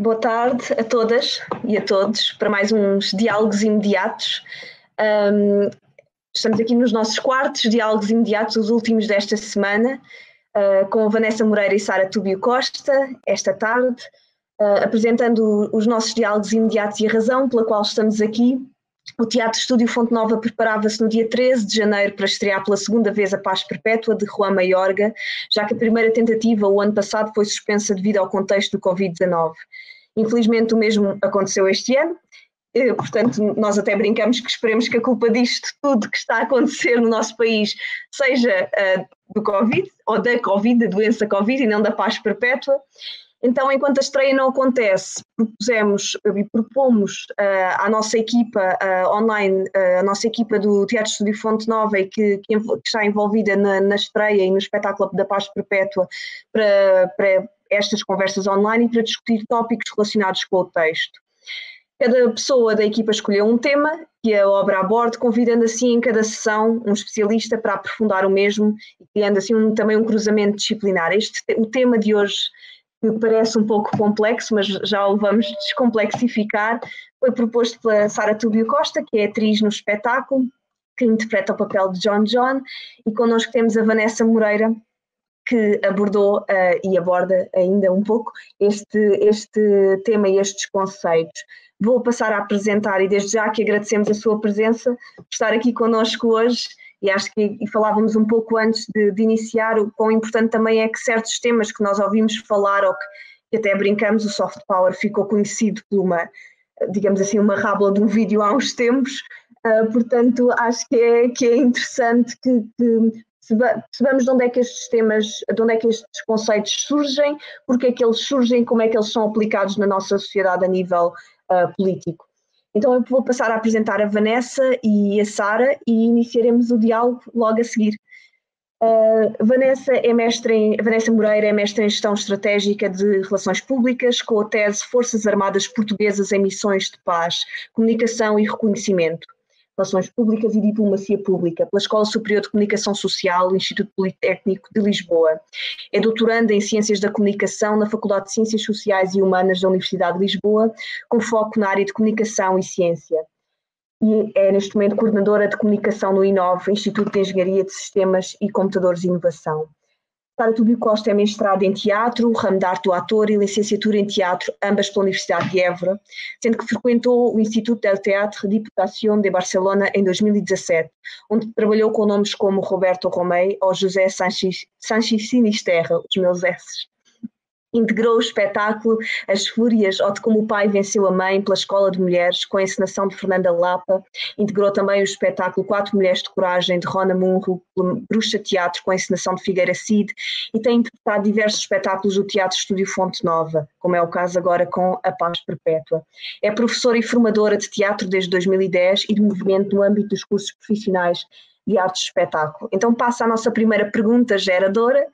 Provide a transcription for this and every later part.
Boa tarde a todas e a todos para mais uns diálogos imediatos. Um, estamos aqui nos nossos quartos diálogos imediatos, os últimos desta semana, uh, com Vanessa Moreira e Sara Tubio Costa, esta tarde, uh, apresentando os nossos diálogos imediatos e a razão pela qual estamos aqui. O Teatro Estúdio Fonte Nova preparava-se no dia 13 de janeiro para estrear pela segunda vez a Paz Perpétua de Juan Maiorga, já que a primeira tentativa o ano passado foi suspensa devido ao contexto do Covid-19. Infelizmente, o mesmo aconteceu este ano. Eh, portanto, nós até brincamos que esperemos que a culpa disto tudo que está a acontecer no nosso país seja uh, do Covid, ou da Covid, da doença Covid, e não da paz perpétua. Então, enquanto a estreia não acontece, propusemos e propomos uh, à nossa equipa uh, online, uh, nossa equipa do Teatro Estúdio Fonte Nova e que, que, está envolvida na, na, estreia e no espetáculo da Paz Perpétua para, para estas conversas online e para discutir tópicos relacionados com o texto. Cada pessoa da equipa escolheu um tema que a obra aborda, convidando assim em cada sessão um especialista para aprofundar o mesmo e criando assim um, também um cruzamento disciplinar. Este, o tema de hoje, que parece um pouco complexo, mas já o vamos descomplexificar, foi proposto pela Sara Tubio Costa, que é atriz no espetáculo, que interpreta o papel de John John, e connosco temos a Vanessa Moreira, que abordou uh, e aborda ainda um pouco este, este tema e estes conceitos. Vou passar a apresentar e desde já que agradecemos a sua presença, por estar aqui connosco hoje e acho que e falávamos um pouco antes de, de, iniciar o quão importante também é que certos temas que nós ouvimos falar ou que, que até brincamos, o soft power ficou conhecido por uma, digamos assim, uma rábula de um vídeo há uns tempos, uh, portanto acho que é, que é interessante que, que percebamos de onde é que estes temas, de onde é que estes conceitos surgem, porque é que eles surgem, como é que eles são aplicados na nossa sociedade a nível uh, político. Então eu vou passar a apresentar a Vanessa e a Sara e iniciaremos o diálogo logo a seguir. Uh, Vanessa, é mestre em, Vanessa Moreira é mestre em Gestão Estratégica de Relações Públicas, com a tese Forças Armadas Portuguesas em Missões de Paz, Comunicação e Reconhecimento. Relações Públicas e Diplomacia Pública, pela Escola Superior de Comunicação Social, Instituto Politécnico de Lisboa. É doutoranda em Ciências da Comunicação na Faculdade de Ciências Sociais e Humanas da Universidade de Lisboa, com foco na área de Comunicação e Ciência. E é, neste momento, coordenadora de Comunicação no INOV, Instituto de Engenharia de Sistemas e Computadores e Inovação. Sara Tubio Costa é mestrado em teatro, ramo de arte do ator e licenciatura em teatro, ambas pela Universidade de Évora, sendo que frequentou o Instituto del Teatro de Diputación de Barcelona em 2017, onde trabalhou com nomes como Roberto Romei ou José Sanches, Sanches Sinisterra, os meus S's. Integrou o espetáculo As Fúrias ou de Como o Pai Venceu a Mãe pela Escola de Mulheres, com a encenação de Fernanda Lapa. Integrou também o espetáculo Quatro Mulheres de Coragem, de Rona Munro, Bruxa Teatro, com a encenação de Figueira Cid. E tem interpretado diversos espetáculos do Teatro Estúdio Fonte Nova, como é o caso agora com A Paz Perpétua. É professora e formadora de teatro desde 2010 e de movimento no âmbito dos cursos profissionais de arte de espetáculo. Então passa a nossa primeira pergunta geradora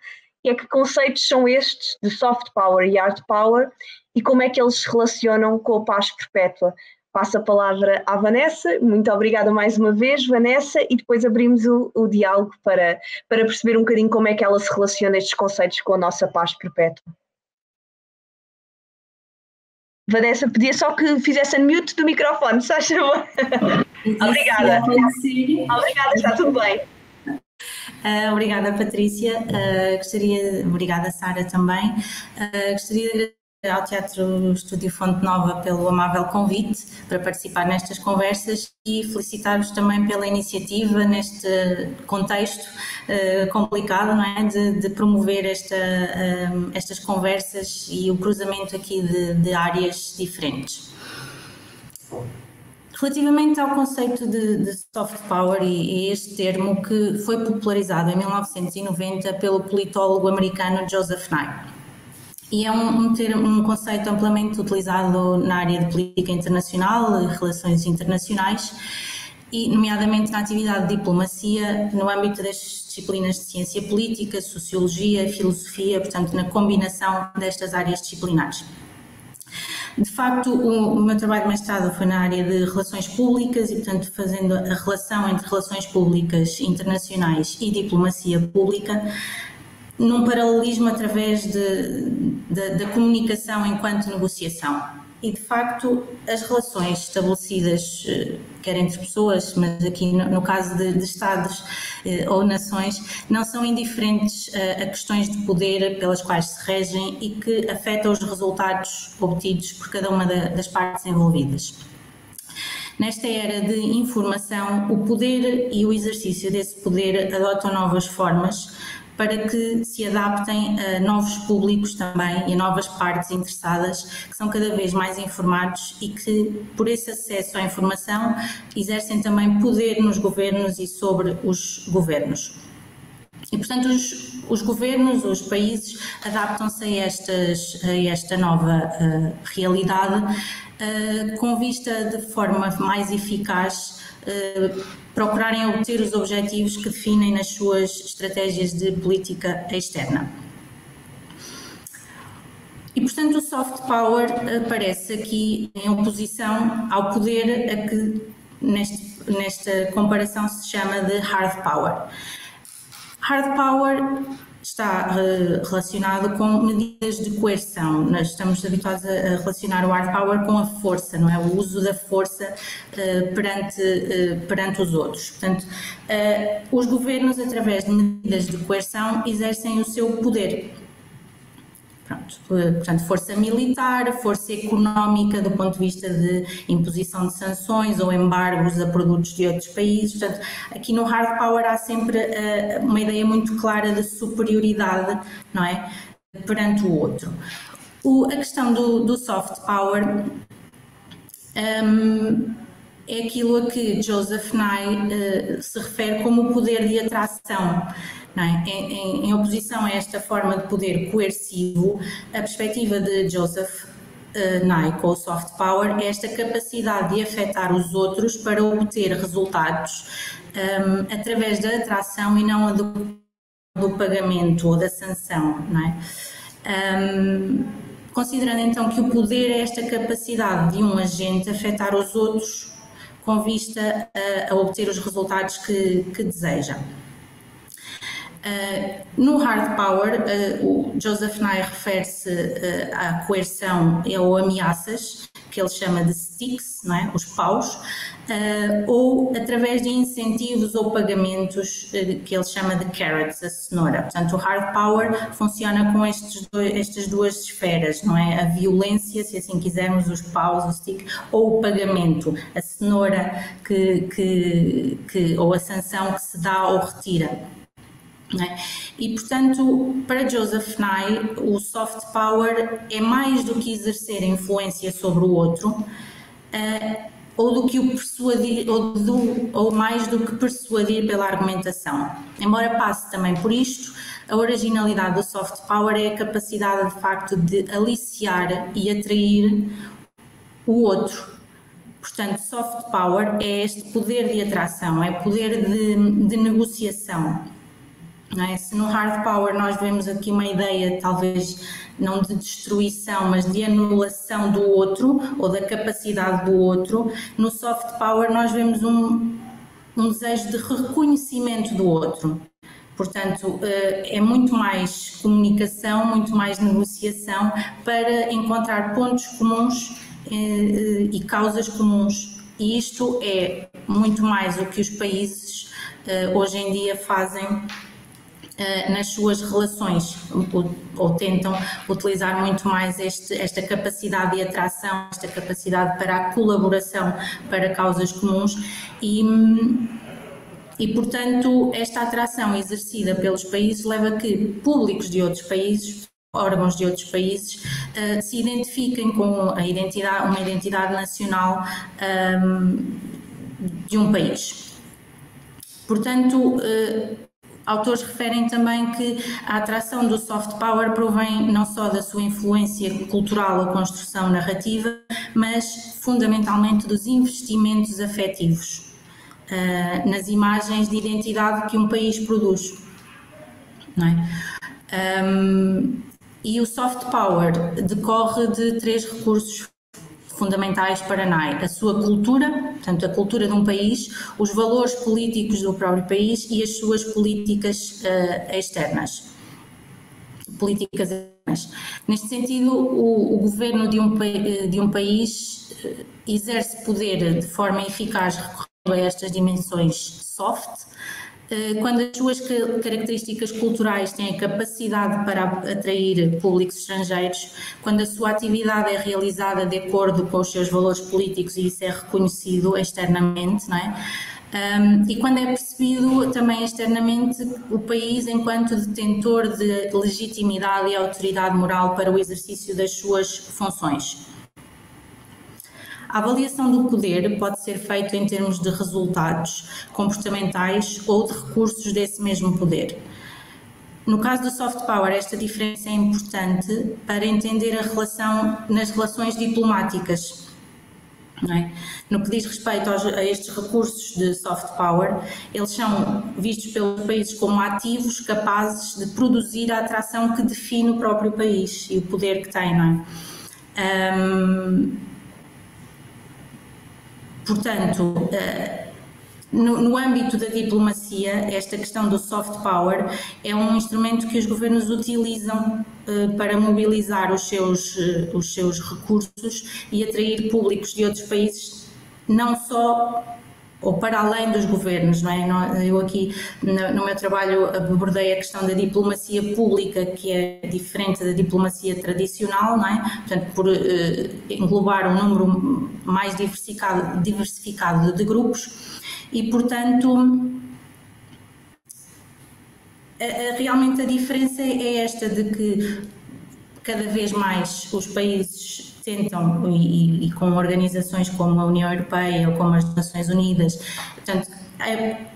é que conceitos são estes de soft power e hard power e como é que eles se relacionam com a paz perpétua. Passo a palavra à Vanessa, muito obrigada mais uma vez, Vanessa, e depois abrimos o, o diálogo para, para perceber um bocadinho como é que ela se relaciona estes conceitos com a nossa paz perpétua. Vanessa, pedia só que fizesse unmute do microfone, se faz favor. Obrigada. Obrigada, está tudo bem. Uh, obrigada, Patrícia. Uh, gostaria, obrigada, Sara, também. Uh, gostaria de ao Teatro Estúdio Fonte Nova pelo amável convite para participar nestas conversas e felicitar-vos também pela iniciativa neste contexto complicado não é? de, de promover esta, estas conversas e o cruzamento aqui de, de áreas diferentes. Relativamente ao conceito de, de soft power e, e, este termo que foi popularizado em 1990 pelo politólogo americano Joseph Nye. E é um, um, termo, um conceito amplamente utilizado na área de política internacional, relações internacionais, e nomeadamente na atividade de diplomacia no âmbito das disciplinas de ciência política, sociologia, filosofia, portanto na combinação destas áreas disciplinares. De facto, o, meu trabalho de mestrado foi na área de relações públicas e, portanto, fazendo a relação entre relações públicas internacionais e diplomacia pública, num paralelismo através de, de, da comunicação enquanto negociação. E de facto, as relações estabelecidas, eh, quer entre pessoas, mas aqui no, no caso de, de Estados eh, ou nações, não são indiferentes a, eh, a, questões de poder pelas quais se regem e que afetam os resultados obtidos por cada uma da, das partes envolvidas. Nesta era de informação, o poder e o exercício desse poder adotam novas formas para que se adaptem a novos públicos também e a novas partes interessadas que são cada vez mais informados e que, por esse acesso à informação, exercem também poder nos governos e sobre os governos. E, portanto, os, os governos, os países adaptam-se a, a esta nova uh, realidade uh, com vista de forma mais eficaz procurarem obter os objetivos que definem nas suas estratégias de política externa. E, portanto, o soft power aparece aqui em oposição ao poder a que neste, nesta comparação se chama de hard power. Hard power está uh, relacionado com medidas de coerção. Nós estamos habituados a, relacionar o hard power com a força, não é? O uso da força uh, perante, uh, perante os outros. Portanto, os governos, através de medidas de coerção, exercem o seu poder Pronto, portanto, força militar, força económica do ponto de vista de imposição de sanções ou embargos a produtos de outros países. Portanto, aqui no hard power há sempre uh, uma ideia muito clara de superioridade, não é? Perante o outro. O, a questão do, do soft power um, é aquilo a que Joseph Nye uh, se refere como o poder de atração. É? Em, em, oposição a esta forma de poder coercivo, a perspectiva de Joseph uh, Nye com o soft power é esta capacidade de afetar os outros para obter resultados um, através da atração e não do, do pagamento ou da sanção. É? Um, considerando então que o poder é esta capacidade de um agente afetar os outros com vista a, a obter os resultados que, que deseja. Uh, no hard power, uh, o Joseph Nye refere-se uh, à coerção ou ameaças, que ele chama de sticks, não é? os paus, ou através de incentivos ou pagamentos, que ele chama de carrots, a cenoura. Portanto, o hard power funciona com dois, estas duas esferas, não é? A violência, se assim quisermos, os paus, o stick, ou o pagamento, a cenoura que, que, que, ou a sanção que se dá ou retira. É? E, portanto, para Joseph Nye, o soft power é mais do que exercer influência sobre o outro, uh, ou do que o persuadir, ou, do, ou mais do que persuadir pela argumentação. Embora passe também por isto, a originalidade do soft power é a capacidade, de facto, de aliciar e atrair o outro. Portanto, soft power é este poder de atração, é poder de, de negociação é? Se no hard power nós vemos aqui uma ideia, talvez não de destruição, mas de anulação do outro ou da capacidade do outro, no soft power nós vemos um, um desejo de reconhecimento do outro. Portanto, eh, é muito mais comunicação, muito mais negociação para encontrar pontos comuns eh, eh, e causas comuns. E isto é muito mais o que os países hoje em dia fazem nas suas relações, ou, ou, tentam utilizar muito mais este, esta capacidade de atração, esta capacidade para a colaboração para causas comuns e. E, portanto, esta atração exercida pelos países leva a que públicos de outros países, órgãos de outros países, uh, se identifiquem com a identidade, uma identidade nacional um, de um país. Portanto, uh, Autores referem também que a atração do soft power provém não só da sua influência cultural ou construção narrativa, mas fundamentalmente dos investimentos afetivos uh, nas imagens de identidade que um país produz. É? Um, e o soft power decorre de três recursos fundamentais para a NAI, a sua cultura, portanto a cultura de um país, os valores políticos do próprio país e as suas políticas uh, externas. políticas. Neste sentido, o, o governo de um, de um país exerce poder de forma eficaz recorrendo a estas dimensões soft, eh, quando as suas características culturais têm capacidade para atrair públicos estrangeiros, quando a sua atividade é realizada de acordo com os seus valores políticos e isso é reconhecido externamente, não é? Um, e quando é percebido também externamente o país enquanto detentor de legitimidade e autoridade moral para o exercício das suas funções. A avaliação do poder pode ser feita em termos de resultados comportamentais ou de recursos desse mesmo poder. No caso do soft power, esta diferença é importante para entender a relação nas relações diplomáticas. É? No que diz respeito aos, a estes recursos de soft power, eles são vistos pelos países como ativos capazes de produzir a atração que define o próprio país e o poder que tem. Não é? Um, Portanto, eh, no, âmbito da diplomacia, esta questão do soft power é um instrumento que os governos utilizam uh, para mobilizar os seus, uh, os seus recursos e atrair públicos de outros países, não só ou para além dos governos, não é? Eu aqui no meu trabalho abordei a questão da diplomacia pública, que é diferente da diplomacia tradicional, não é? Portanto, por uh, englobar um número mais diversificado, diversificado de grupos e, portanto, realmente a diferença é esta de que cada vez mais os países tentam, e, e, com organizações como a União Europeia ou como as Nações Unidas, portanto, é,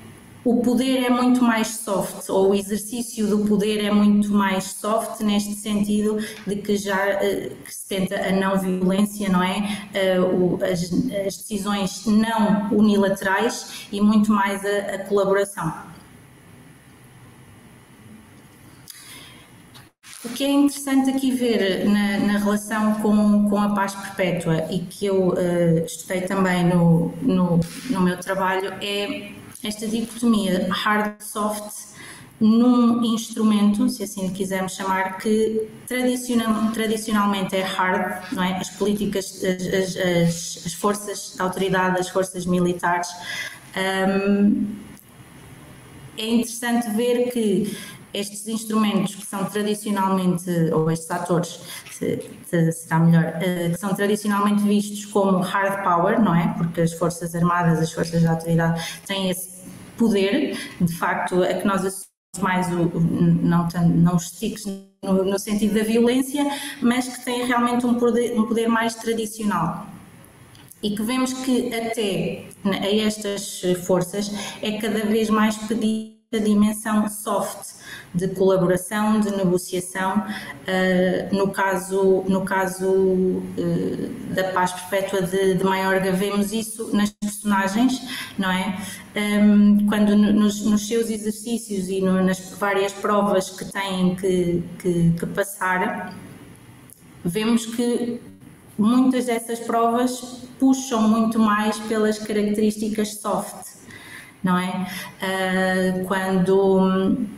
o poder é muito mais soft, ou o exercício do poder é muito mais soft, neste sentido de que já uh, que se tenta a não violência, não é? O, as, as, decisões não unilaterais e muito mais a, a colaboração. O que é interessante aqui ver na, na relação com, com a paz perpétua e que eu uh, estudei também no, no, no, meu trabalho é esta dicotomia hard-soft num instrumento, se assim quisermos chamar, que tradicional, tradicionalmente é hard, não é? As políticas, as, as, as forças da autoridade, as forças militares. Um, é interessante ver que estes instrumentos que são tradicionalmente, ou estes atores, se, se, será melhor, uh, que são tradicionalmente vistos como hard power, não é? Porque as Forças Armadas, as Forças de Autoridade têm esse poder, de facto, a que nós assumimos mais o, não, não os STICs no, no, sentido da violência, mas que têm realmente um poder, um poder mais tradicional. E que vemos que até a estas forças é cada vez mais pedida a dimensão soft, de colaboração, de negociação, uh, no caso, no caso uh, da paz perpétua de, de Maiorga, vemos isso nas personagens, não é? Um, quando nos, nos, seus exercícios e no, nas várias provas que têm que, que, que passar, vemos que muitas dessas provas puxam muito mais pelas características soft, não é? Uh, quando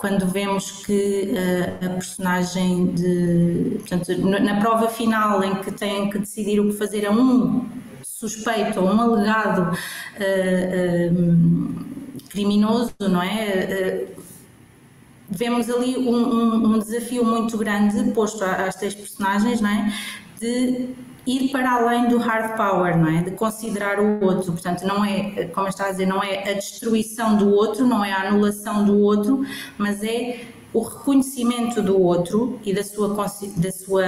quando vemos que uh, a personagem de. Portanto, na prova final em que têm que decidir o que fazer a um suspeito ou um alegado uh, uh, criminoso, não é? vemos ali um, um, um, desafio muito grande posto às três personagens, não é? De ir para além do hard power, não é? De considerar o outro. Portanto, não é, como está a dizer, não é a destruição do outro, não é a anulação do outro, mas é o reconhecimento do outro e da sua, da sua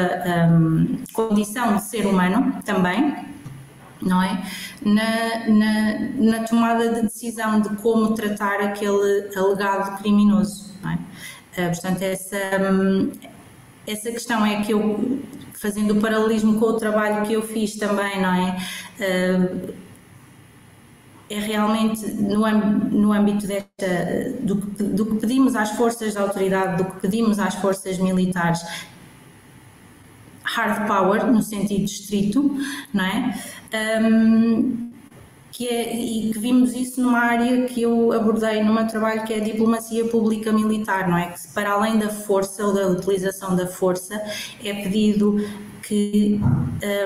um, condição de ser humano também, não é? Na, na, na, tomada de decisão de como tratar aquele alegado criminoso, não é? Uh, portanto, essa, um, essa questão é que eu fazendo o paralelismo com o trabalho que eu fiz também, não é? É realmente no, no âmbito desta, do, do, que pedimos às forças de autoridade, do que pedimos às forças militares, hard power, no sentido estrito, não é? Um, que é, e que vimos isso numa área que eu abordei no meu trabalho, que é a diplomacia pública militar, não é? Que para além da força ou da utilização da força, é pedido que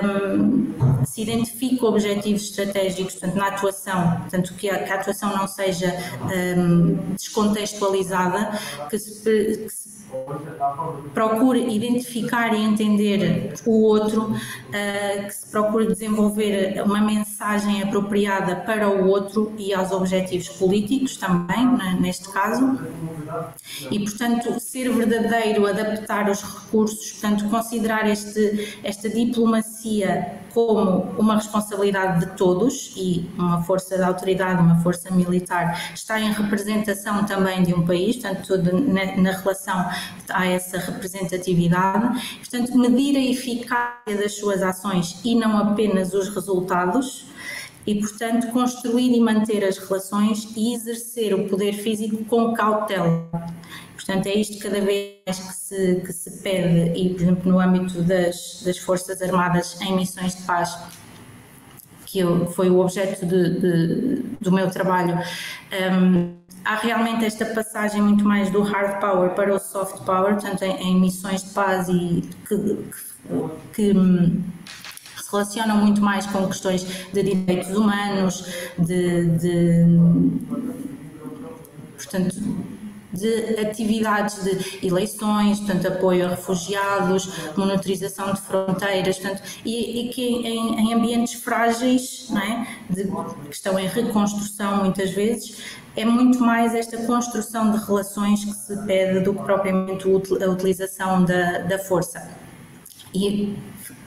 um, se identifique objetivos estratégicos, portanto, na atuação, portanto, que a, que a atuação não seja um, descontextualizada, que se, que se procure identificar e entender o outro, uh, que se procure desenvolver uma mensagem apropriada para o outro e aos objetivos políticos também, né, neste caso, e portanto ser verdadeiro, adaptar os recursos, portanto considerar este, esta diplomacia como uma responsabilidade de todos e uma força de autoridade, uma força militar está em representação também de um país, portanto na, na relação há essa representatividade, portanto medir a eficácia das suas ações e não apenas os resultados e, portanto, construir e manter as relações e exercer o poder físico com cautela. Portanto, é isto cada vez que se, que se pede, e, por exemplo, no âmbito das, das Forças Armadas em missões de paz, que eu, foi o objeto de, de, do meu trabalho, um, há realmente esta passagem muito mais do hard power para o soft power, portanto, em, em missões de paz e que, que, que se relacionam muito mais com questões de direitos humanos, de, de portanto, de atividades de eleições, portanto, apoio a refugiados, monitorização de fronteiras, portanto, e, e que em, em, ambientes frágeis, não é? de, que estão em reconstrução muitas vezes, é muito mais esta construção de relações que se pede do que propriamente a utilização da, da força. E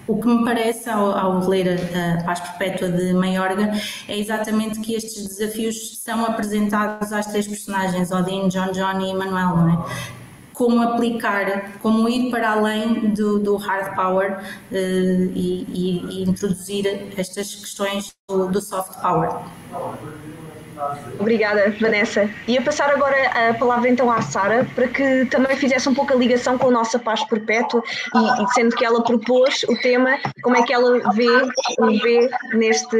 o que me parece ao, ao ler a, a, Paz Perpétua de Maiorga é exatamente que estes desafios são apresentados às três personagens, Odin, John John e Manuel, não é? Como aplicar, como ir para além do, do hard power uh, e, e, e, introduzir estas questões do, do soft power. Obrigada, Vanessa. Ia passar agora a palavra então à Sara para que também fizesse um pouco a ligação com a nossa paz perpétua e, e sendo que ela propôs o tema, como é que ela vê, vê neste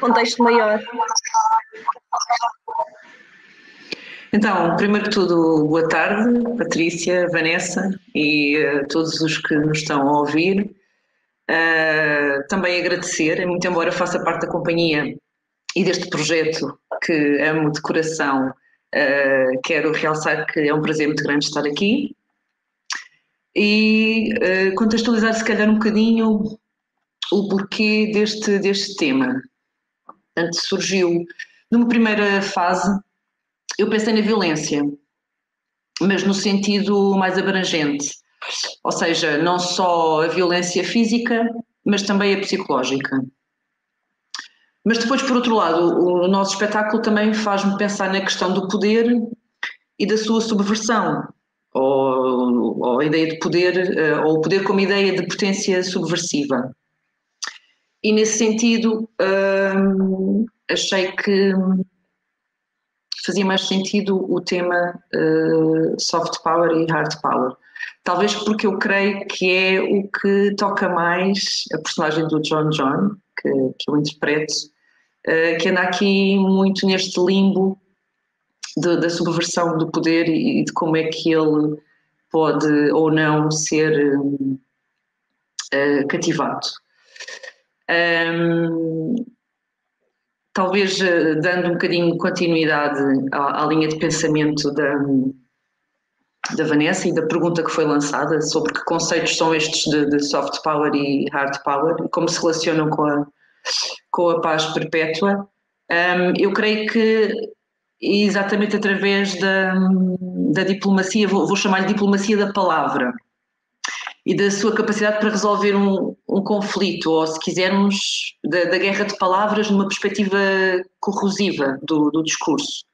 contexto maior. Então, primeiro que tudo, boa tarde, Patrícia, Vanessa e uh, todos os que nos estão a ouvir. Uh, também agradecer, muito embora faça parte da companhia e deste projeto que amo de coração, uh, quero realçar que é um prazer muito grande estar aqui e uh, contextualizar se calhar um bocadinho o porquê deste, deste tema. Portanto, surgiu numa primeira fase, eu pensei na violência, mas no sentido mais abrangente, ou seja, não só a violência física, mas também a psicológica. Mas depois, por outro lado, o nosso espetáculo também faz-me pensar na questão do poder e da sua subversão, ou, ou a ideia de poder, eh, ou o poder como ideia de potência subversiva. E nesse sentido, hum, achei que fazia mais sentido o tema uh, soft power e hard power. Talvez porque eu creio que é o que toca mais a personagem do John John, que, que eu interpreto, que anda aqui muito neste limbo de, da subversão do poder e, de como é que ele pode ou não ser uh, cativado. Um, talvez dando um bocadinho de continuidade à, à linha de pensamento da, da Vanessa e da pergunta que foi lançada sobre que conceitos são estes de, de soft power e hard power e como se relacionam com a, com a paz perpétua. Um, eu creio que exatamente através da, da diplomacia, vou, vou chamar-lhe diplomacia da palavra, e da sua capacidade para resolver um, um conflito, ou se quisermos, da, da, guerra de palavras numa perspectiva corrosiva do, do discurso.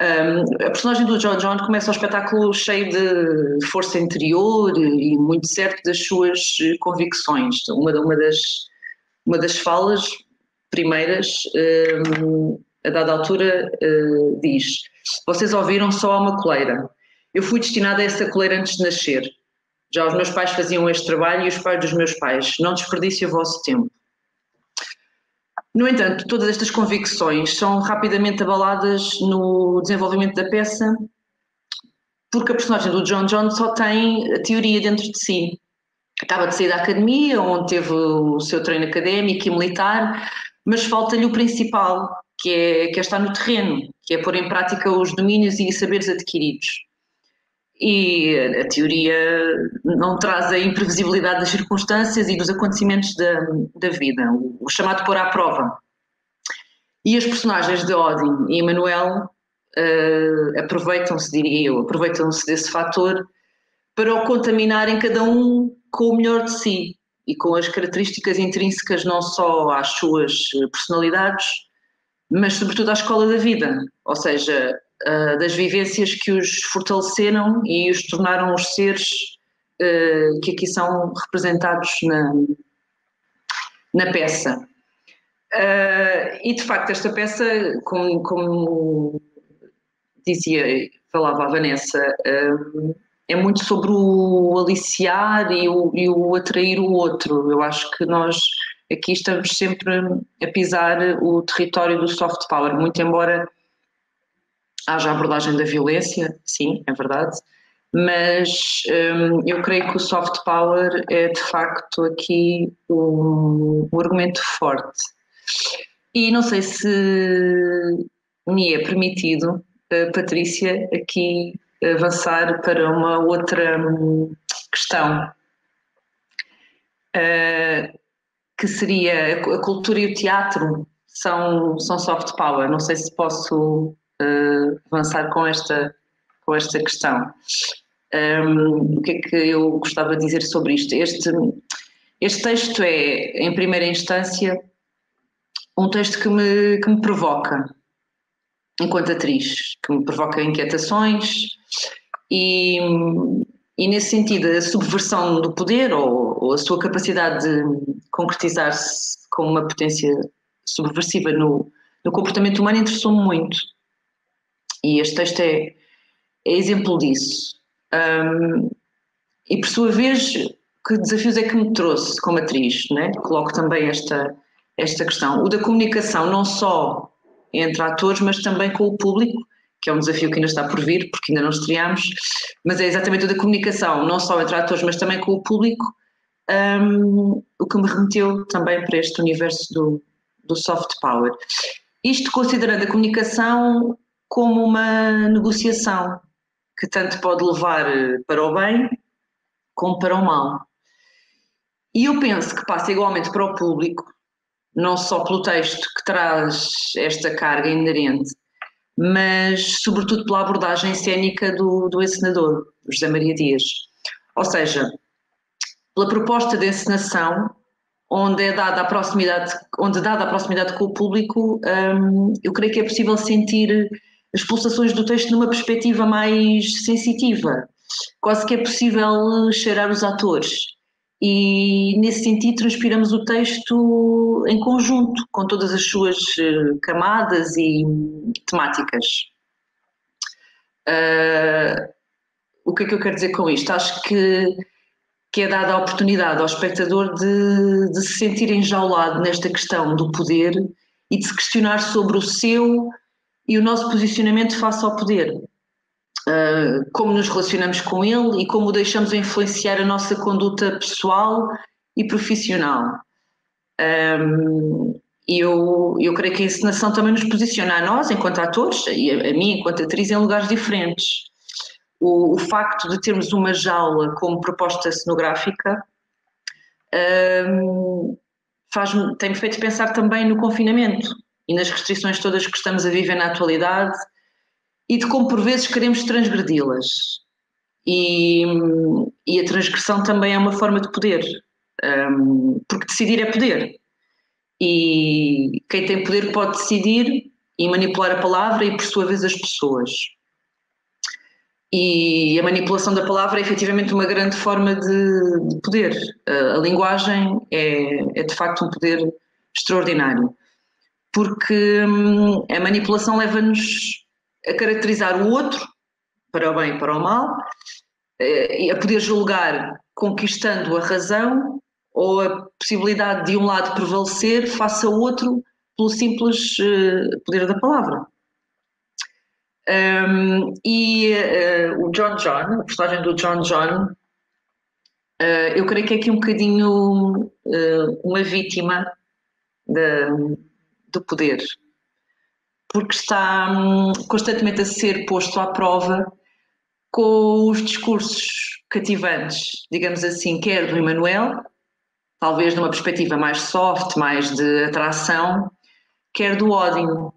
Um, a personagem do John John começa o espetáculo cheio de força interior e muito certo das suas convicções. Uma, uma, das, uma das falas primeiras, um, a dada altura, uh, diz: Vocês ouviram só uma coleira. Eu fui destinada a essa coleira antes de nascer. Já os meus pais faziam este trabalho e os pais dos meus pais. Não desperdice o vosso tempo. No entanto, todas estas convicções são rapidamente abaladas no desenvolvimento da peça, porque a personagem do John John só tem a teoria dentro de si. Acaba de sair da academia, onde teve o seu treino académico e militar, mas falta-lhe o principal, que é, que é estar no terreno, que é pôr em prática os domínios e saberes adquiridos. E a teoria não traz a imprevisibilidade das circunstâncias e dos acontecimentos da, da vida, o chamado pôr à prova. E os personagens de Odin e Emanuel uh, aproveitam-se, diria eu, aproveitam-se desse fator para o contaminarem cada um com o melhor de si e com as características intrínsecas não só às suas personalidades, mas sobretudo à escola da vida, ou seja, uh, das vivências que os fortaleceram e os tornaram os seres uh, que aqui são representados na, na peça. E de facto, esta peça, como, como dizia, falava a Vanessa, é muito sobre o aliciar e o, e o atrair o outro. Eu acho que nós aqui estamos sempre a pisar o território do soft power, muito embora haja abordagem da violência, sim, é verdade, mas hum, eu creio que o soft power é de facto aqui um, um argumento forte. E não sei se me é permitido, uh, Patrícia, aqui avançar para uma outra questão. Uh, que seria a cultura e o teatro são, são soft power. Não sei se posso uh, avançar com esta, com esta questão. Um, o que é que eu gostava de dizer sobre isto? Este, este texto é, em primeira instância, um texto que me, que me provoca, enquanto atriz, que me provoca inquietações e, e nesse sentido, a subversão do poder ou, ou a sua capacidade de concretizar-se como uma potência subversiva no, no comportamento humano interessou-me muito. E este texto é, é exemplo disso. Um, e por sua vez, que desafios é que me trouxe como atriz? Né? Coloco também esta, esta questão. O da comunicação, não só entre atores, mas também com o público, que é um desafio que ainda está por vir, porque ainda não estreamos, mas é exatamente o da comunicação, não só entre atores, mas também com o público, um, o que me remeteu também para este universo do, do soft power. Isto considerando a comunicação como uma negociação que tanto pode levar eh, para o bem como para o mal. E eu penso que passa igualmente para o público, não só pelo texto que traz esta carga inerente, mas sobretudo pela abordagem cênica do, do encenador, José Maria Dias. Ou seja, pela proposta de encenação, onde é dada a proximidade, onde dada a proximidade com o público, um, eu creio que é possível sentir as pulsações do texto numa perspectiva mais sensitiva. Quase que é possível cheirar os atores. E nesse sentido transpiramos o texto em conjunto, com todas as suas eh, camadas e temáticas. Uh, o que é que eu quero dizer com isto? Acho que que é dada a oportunidade ao espectador de, de se sentir enjaulado nesta questão do poder e de se questionar sobre o seu e o nosso posicionamento face ao poder. Uh, como nos relacionamos com ele e como o deixamos influenciar a nossa conduta pessoal e profissional. Um, eu, eu creio que a encenação também nos posiciona a nós, enquanto atores, e a, a mim, enquanto atriz, em lugares diferentes o, o facto de termos uma jaula como proposta cenográfica um, tem-me feito pensar também no confinamento e nas restrições todas que estamos a viver na atualidade e de como por vezes queremos transgredi-las. E, e, a transgressão também é uma forma de poder, um, porque decidir é poder. E quem tem poder pode decidir e manipular a palavra e, por sua vez, as pessoas. E a manipulação da palavra é efetivamente uma grande forma de, de poder. A, a linguagem é, é, de facto um poder extraordinário, porque hum, a manipulação leva-nos a caracterizar o outro, para o bem e para o mal, eh, e a poder julgar conquistando a razão ou a possibilidade de um lado prevalecer face ao outro pelo simples uh, poder da palavra. Um, e uh, o John John, a personagem do John John, uh, eu creio que é aqui um bocadinho uma vítima de, do poder, porque está um, constantemente a ser posto à prova com os discursos cativantes, digamos assim, quer do Emmanuel, talvez numa perspectiva mais soft, mais de atração, quer do ódio,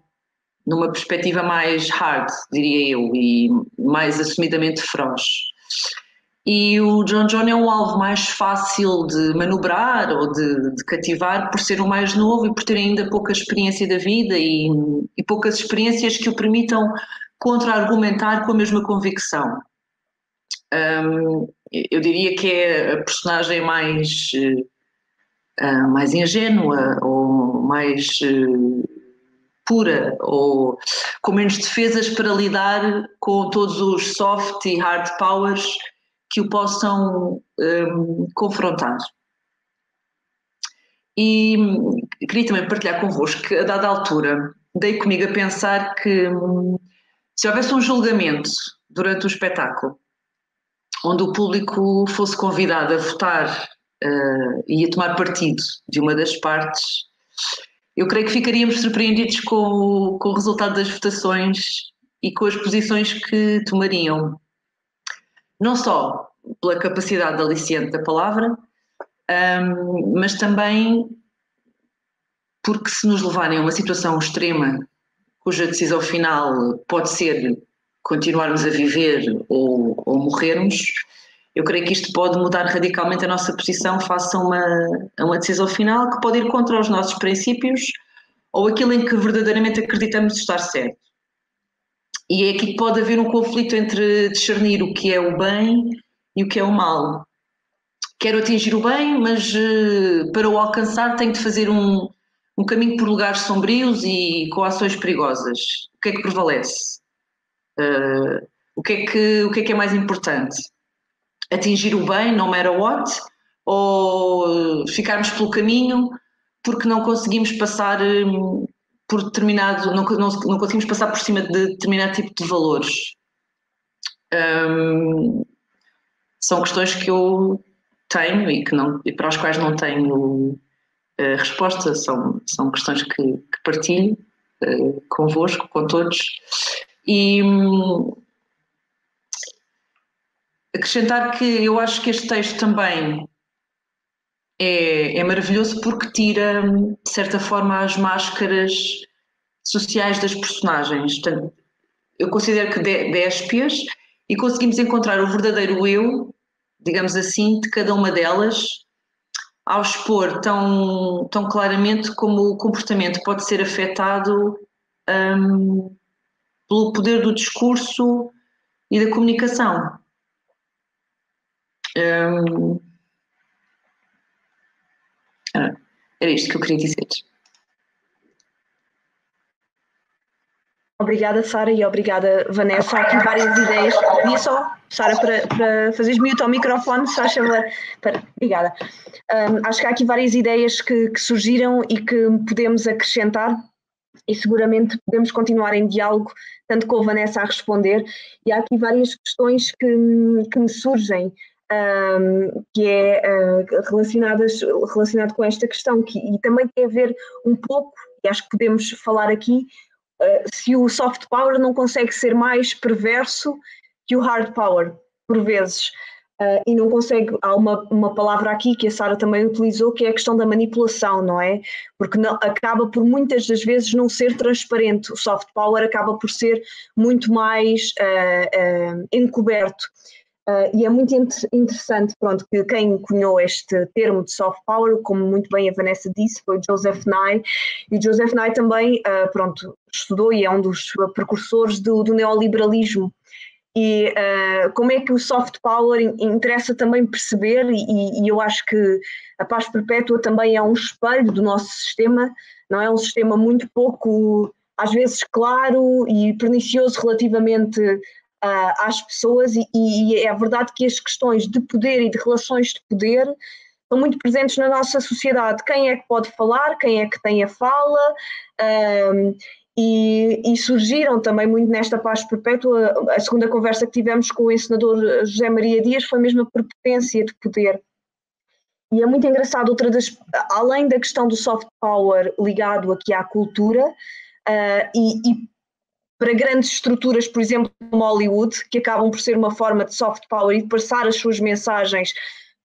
numa perspectiva mais hard, diria eu, e mais assumidamente feroz. E o John John é um alvo mais fácil de manobrar ou de, de, cativar por ser o mais novo e por ter ainda pouca experiência da vida e, e poucas experiências que o permitam contra-argumentar com a mesma convicção. Um, eu diria que é a personagem mais, uh, mais ingênua ou mais uh, pura ou com menos defesas para lidar com todos os soft e hard powers que o possam um, confrontar. E queria também partilhar convosco que, a dada altura, dei comigo a pensar que hum, se houvesse um julgamento durante o espetáculo onde o público fosse convidado a votar uh, e a tomar partido de uma das partes, eu creio que ficaríamos surpreendidos com o, com o resultado das votações e com as posições que tomariam. Não só pela capacidade aliciante da palavra, um, mas também porque se nos levarem a uma situação extrema cuja decisão final pode ser continuarmos a viver ou, ou morrermos, eu creio que isto pode mudar radicalmente a nossa posição face a uma, a uma decisão final que pode ir contra os nossos princípios ou aquilo em que verdadeiramente acreditamos estar certo. E é aqui que pode haver um conflito entre discernir o que é o bem e o que é o mal. Quero atingir o bem, mas uh, para o alcançar tenho de fazer um, um caminho por lugares sombrios e com ações perigosas. O que é que prevalece? Uh, o, que é que, o que é que é mais importante? Atingir o bem, no matter what? Ou ficarmos pelo caminho porque não conseguimos passar um, por determinado, não, não, não, conseguimos passar por cima de determinado tipo de valores? Um, são questões que eu tenho e, que não, e para as quais não tenho uh, resposta, são, são questões que, que partilho uh, convosco, com todos, e hum, acrescentar que eu acho que este texto também é, é maravilhoso porque tira, de certa forma, as máscaras sociais das personagens. Portanto, eu considero que déspias e conseguimos encontrar o verdadeiro eu, digamos assim, de cada uma delas, ao expor tão, tão claramente como o comportamento pode ser afetado um, pelo poder do discurso e da comunicação. Um, era isto que eu queria dizer. Obrigada, Sara, e obrigada, Vanessa. Há aqui várias ideias. Pedia só, Sara, para, para fazeres mute ao microfone, só chamar. Para... Obrigada. Um, acho que há aqui várias ideias que, que surgiram e que podemos acrescentar e seguramente podemos continuar em diálogo, tanto com a Vanessa a responder, e há aqui várias questões que, que me surgem, um, que é uh, relacionadas relacionado com esta questão, que, e também tem a ver um pouco, e acho que podemos falar aqui, uh, se o soft power não consegue ser mais perverso que o hard power, por vezes. Uh, e não consegue. Há uma, uma palavra aqui que a Sara também utilizou, que é a questão da manipulação, não é? Porque não, acaba por muitas das vezes não ser transparente. O soft power acaba por ser muito mais uh, uh, encoberto. E é muito interessante, pronto, que quem cunhou este termo de soft power, como muito bem a Vanessa disse, foi Joseph Nye, e Joseph Nye também, pronto, estudou e é um dos precursores do, do neoliberalismo. E uh, como é que o soft power interessa também perceber, e, e, eu acho que a paz perpétua também é um espelho do nosso sistema, não é? Um sistema muito pouco, às vezes, claro e pernicioso relativamente uh, às pessoas, e, e, é verdade que as questões de poder e de relações de poder estão muito presentes na nossa sociedade. Quem é que pode falar, quem é que tem a fala, e, e, surgiram também muito nesta paz perpétua. A segunda conversa que tivemos com o senador José Maria Dias foi mesmo a prepotência de poder. E é muito engraçado, outra das, além da questão do soft power ligado aqui à cultura, uh, e, e para grandes estruturas, por exemplo, como Hollywood, que acabam por ser uma forma de soft power e de passar as suas mensagens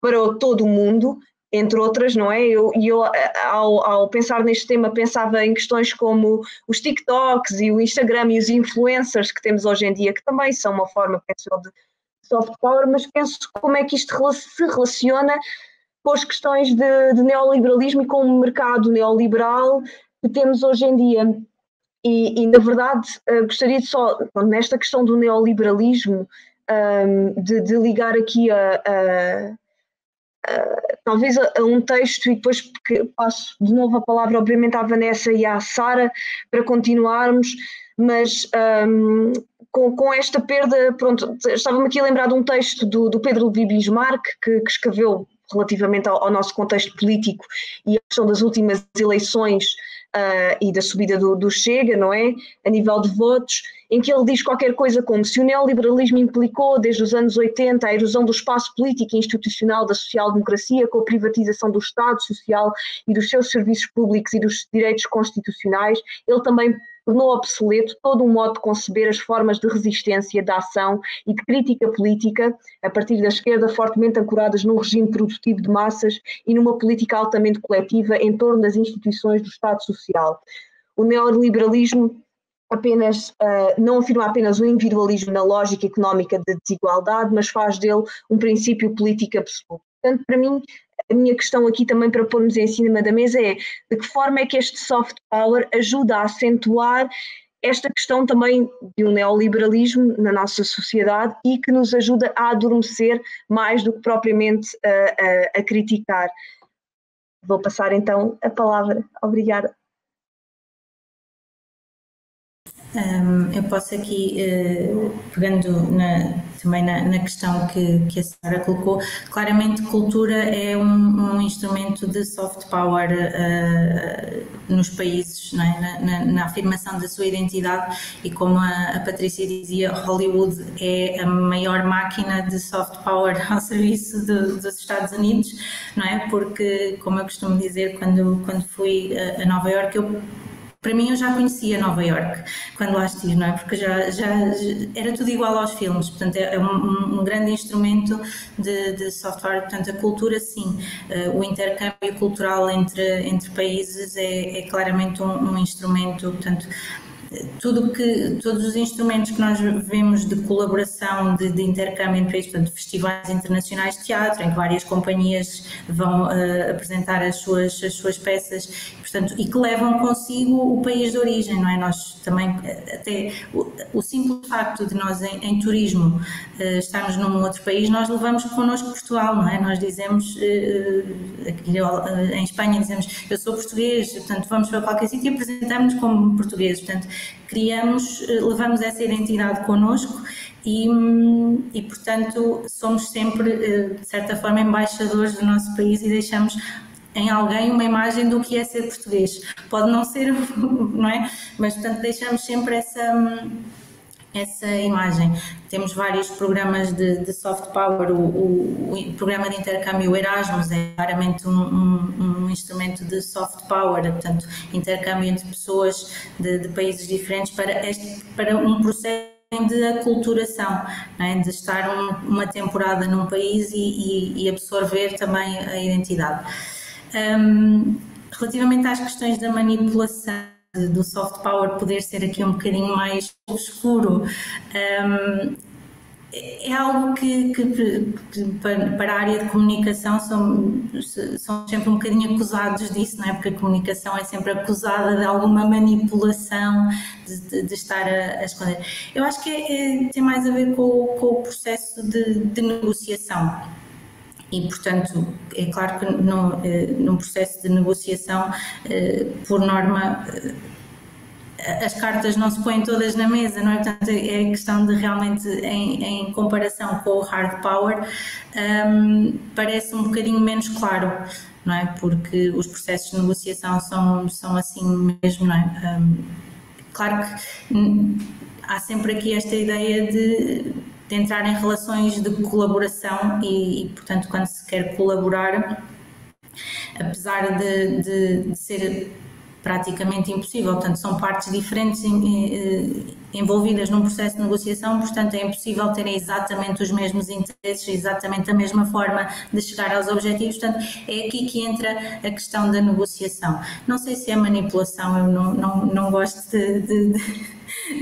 para todo o mundo, entre outras, não é? E eu, eu, ao, ao, pensar neste tema, pensava em questões como os TikToks e o Instagram e os influencers que temos hoje em dia, que também são uma forma, penso de soft power, mas penso como é que isto se relaciona com as questões de, de neoliberalismo e com o mercado neoliberal que temos hoje em dia. E, e na verdade, uh, gostaria de só, nesta questão do neoliberalismo, um, de, de, ligar aqui a, a, talvez a, a, um texto, e depois passo de novo a palavra, obviamente, à Vanessa e à Sara para continuarmos, mas um, com, com, esta perda, pronto, estava-me aqui a lembrar de um texto do, do Pedro Levi Bismarck, que, que escreveu relativamente ao, ao, nosso contexto político e a questão das últimas eleições uh, e da subida do, do, Chega, não é? A nível de votos, em que ele diz qualquer coisa como se o neoliberalismo implicou desde os anos 80 a erosão do espaço político e institucional da social-democracia com a privatização do Estado Social e dos seus serviços públicos e dos direitos constitucionais, ele também tornou obsoleto todo um modo de conceber as formas de resistência, de ação e de crítica política, a partir da esquerda, fortemente ancoradas num regime produtivo de massas e numa política altamente coletiva em torno das instituições do Estado Social. O neoliberalismo apenas uh, não afirma apenas o individualismo na lógica económica de desigualdade, mas faz dele um princípio político absoluto. Portanto, para mim, a minha questão aqui também para pormos em cima da mesa é de que forma é que este soft power ajuda a acentuar esta questão também de um neoliberalismo na nossa sociedade e que nos ajuda a adormecer mais do que propriamente a, a, a criticar. Vou passar então a palavra. Obrigada. Um, eu posso aqui, uh, pegando na, também na, na, questão que, que a Sara colocou, claramente cultura é um, um instrumento de soft power uh, nos países, é? na, na, na, afirmação da sua identidade e como a, a, Patrícia dizia, Hollywood é a maior máquina de soft power ao serviço de, dos Estados Unidos, não é? Porque, como eu costumo dizer, quando, quando fui a, a Nova York, eu para mim eu já conhecia Nova York quando lá estive, não é? Porque já, já era tudo igual aos filmes, portanto é um, um grande instrumento de, de, software, portanto a cultura sim, uh, o intercâmbio cultural entre, entre países é, é claramente um, um instrumento, portanto tudo que, todos os instrumentos que nós vemos de colaboração, de, de intercâmbio entre países, portanto, festivais internacionais de teatro, em que várias companhias vão uh, apresentar as suas, as suas peças, portanto, e que levam consigo o país de origem, não é? Nós também, até o, o simples facto de nós em, em turismo uh, estarmos num outro país, nós levamos connosco Portugal, não é? Nós dizemos, uh, aqui em Espanha dizemos, eu sou português, portanto, vamos para qualquer sítio e apresentamos-nos como portugueses, portanto, criamos, eh, levamos essa identidade connosco e, e, portanto, somos sempre, eh, de certa forma, embaixadores do nosso país e deixamos em alguém uma imagem do que é ser português. Pode não ser, não é? Mas, portanto, deixamos sempre essa essa imagem. Temos vários programas de, de soft power, o, o, o, programa de intercâmbio Erasmus é claramente um, um, um, instrumento de soft power, portanto, intercâmbio entre pessoas de, de países diferentes para, este, para um processo de aculturação, é? de estar um, uma temporada num país e, e, e, absorver também a identidade. Um, relativamente às questões da manipulação, do soft power poder ser aqui um bocadinho mais obscuro. Um, é algo que, que, para a área de comunicação são, sempre um bocadinho acusados disso, não é? Porque a comunicação é sempre acusada de alguma manipulação, de, de estar a, a, esconder. Eu acho que é, é, tem mais a ver com, com o processo de, de negociação e, portanto, é claro que no, eh, num processo de negociação, eh, por norma, eh, as cartas não se põem todas na mesa, não é? Portanto, é questão de realmente, em, em comparação com o hard power, um, parece um bocadinho menos claro, não é? Porque os processos de negociação são, são assim mesmo, não é? Um, claro que há sempre aqui esta ideia de, de entrar em relações de colaboração e, e, portanto, quando se quer colaborar, apesar de, de, de ser praticamente impossível. Portanto, são partes diferentes eh, envolvidas num processo de negociação, portanto, é impossível terem exatamente os mesmos interesses, exatamente a mesma forma de chegar aos objetivos. Portanto, é aqui que entra a questão da negociação. Não sei se é manipulação, eu não, não, não gosto de, de, de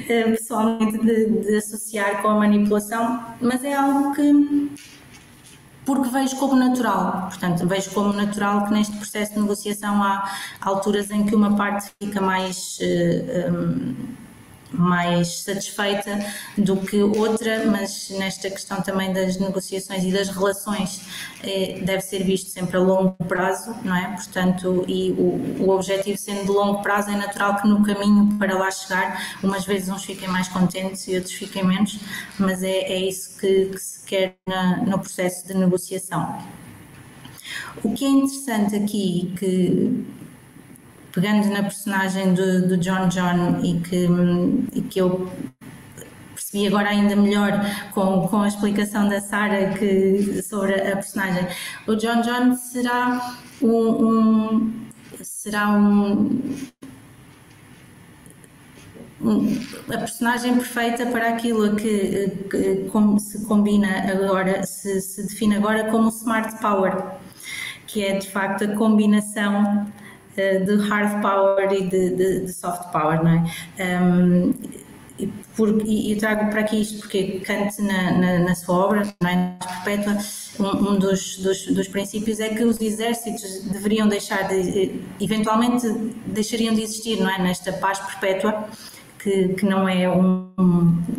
pessoalmente de, de associar com a manipulação, mas é algo que porque vejo como natural. Portanto, vejo como natural que neste processo de negociação há alturas em que uma parte fica mais. Uh, eh, um, mais satisfeita do que outra, mas nesta questão também das negociações e das relações eh, deve ser visto sempre a longo prazo, não é? Portanto, e o, o objetivo sendo de longo prazo é natural que no caminho para lá chegar, umas vezes uns fiquem mais contentes e outros fiquem menos, mas é, é isso que, que se quer na, no processo de negociação. O que é interessante aqui, que pegando na personagem do, do John John e que, e que eu percebi agora ainda melhor com, com a explicação da Sara sobre a personagem. O John John será um, um será um, a personagem perfeita para aquilo que, que se combina agora, se, se define agora como smart power, que é de facto a combinação de hard power e de, de, de soft power, não é? Um, e, por, e, eu trago para aqui isto porque Kant, na, na, na sua obra, não é? Perpétua, um, um dos, dos, dos, princípios é que os exércitos deveriam deixar de, eventualmente deixariam de existir, não é? Nesta paz perpétua, que, que não, é um,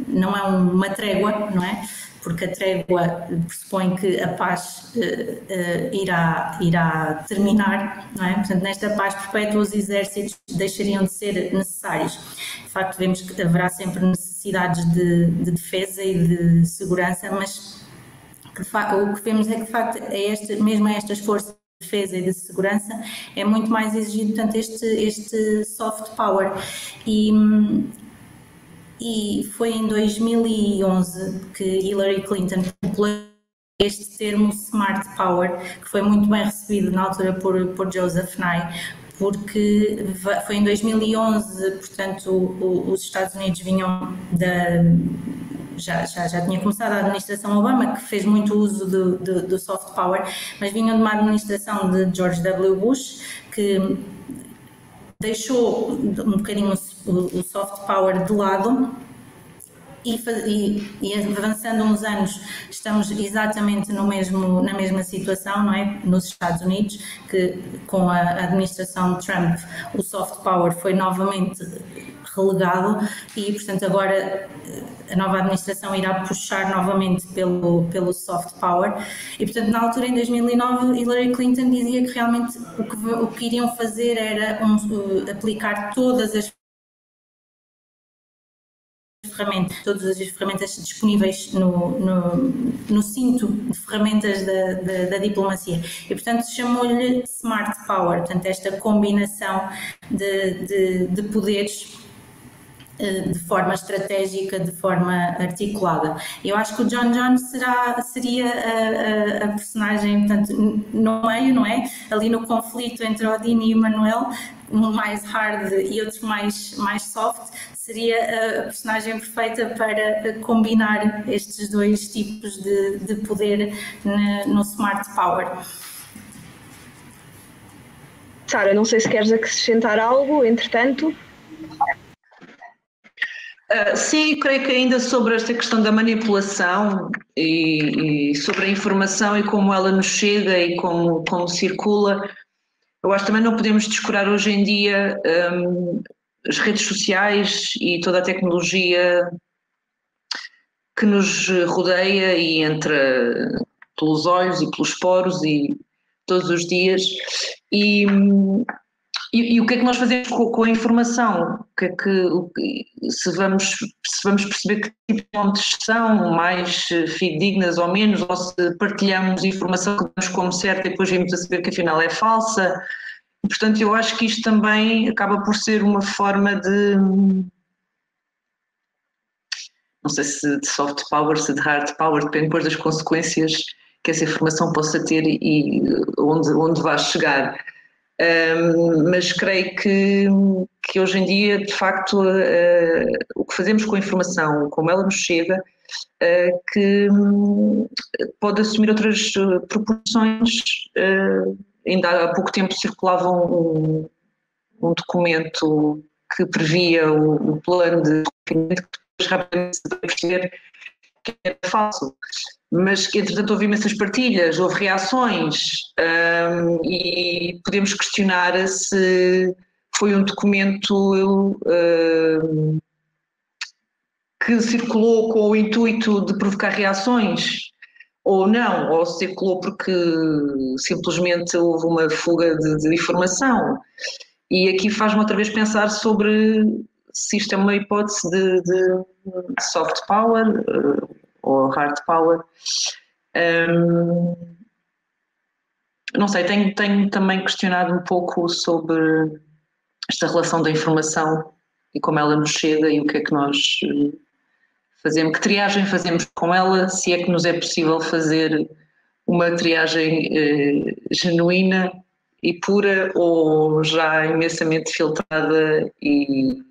não é uma trégua, não é? Porque a trégua pressupõe que a paz uh, uh, irá, irá terminar, não é? Portanto, nesta paz perpétua, os exércitos deixariam de ser necessários. De facto, vemos que haverá sempre necessidades de, de defesa e de segurança, mas que, o que vemos é que, de facto, é este, mesmo estas forças de defesa e de segurança é muito mais exigido, portanto, este, este soft power. E, e foi em 2011 que Hillary Clinton popularizou este termo Smart Power, que foi muito bem recebido na altura por, por Joseph Nye, porque foi em 2011, portanto, o, os Estados Unidos vinham da. Já, já, já tinha começado a administração Obama, que fez muito uso do, do, do soft power, mas vinham de uma administração de George W. Bush, que deixou um bocadinho o, soft power de lado e, e, e, avançando uns anos estamos exatamente no mesmo, na mesma situação, não é? Nos Estados Unidos, que com a administração de Trump o soft power foi novamente relegado e, portanto, agora eh, a nova administração irá puxar novamente pelo, pelo soft power. E, portanto, na altura, em 2009, Hillary Clinton dizia que realmente o que, o que iriam fazer era um, uh, aplicar todas as ferramentas, todas as ferramentas disponíveis no, no, no cinto de ferramentas da, da, da diplomacia. E, portanto, chamou-lhe Smart Power, portanto, esta combinação de, de, de poderes eh, de forma estratégica, de forma articulada. Eu acho que o John John será, seria a, a, a, personagem, portanto, no meio, não é? Ali no conflito entre Odin e Manuel, um mais hard e outro mais, mais soft, seria a personagem perfeita para combinar estes dois tipos de, de poder no Smart Power. Sara, não sei se queres acrescentar algo, entretanto. Uh, sim, creio que ainda sobre esta questão da manipulação e, e, sobre a informação e como ela nos chega e como, como circula, eu acho que também não podemos descurar hoje em dia um, as redes sociais e toda a tecnologia que nos rodeia e entra pelos olhos e pelos poros e todos os dias. E, E, e, o que é que nós fazemos com, com a informação? O que é que, se, vamos, se vamos perceber que tipo de fontes são, mais eh, fidedignas ou menos, ou se partilhamos informação que damos como certa e depois vimos a saber que afinal é falsa. Portanto, eu acho que isto também acaba por ser uma forma de. Não sei se de soft power, se de hard power, depende depois das consequências que essa informação possa ter e onde, onde vai chegar mas creio que, que hoje em dia, de facto, uh, o que fazemos com a informação, como ela nos chega, uh, que um, pode assumir outras proporções. Uh, ainda há pouco tempo circulava um, um documento que previa o, o plano de que depois rapidamente se perceber que era falso mas que entretanto houve imensas partilhas, houve reações um, e podemos questionar se foi um documento um, que circulou com o intuito de provocar reações ou não, ou circulou porque simplesmente houve uma fuga de, de informação. E aqui faz-me outra vez pensar sobre se isto é uma hipótese de, de soft power, ou hard power. Um, não sei, tenho, tenho também questionado um pouco sobre esta relação da informação e como ela nos chega e o que é que nós eh, fazemos, que triagem fazemos com ela, se é que nos é possível fazer uma triagem eh, genuína e pura ou já imensamente filtrada e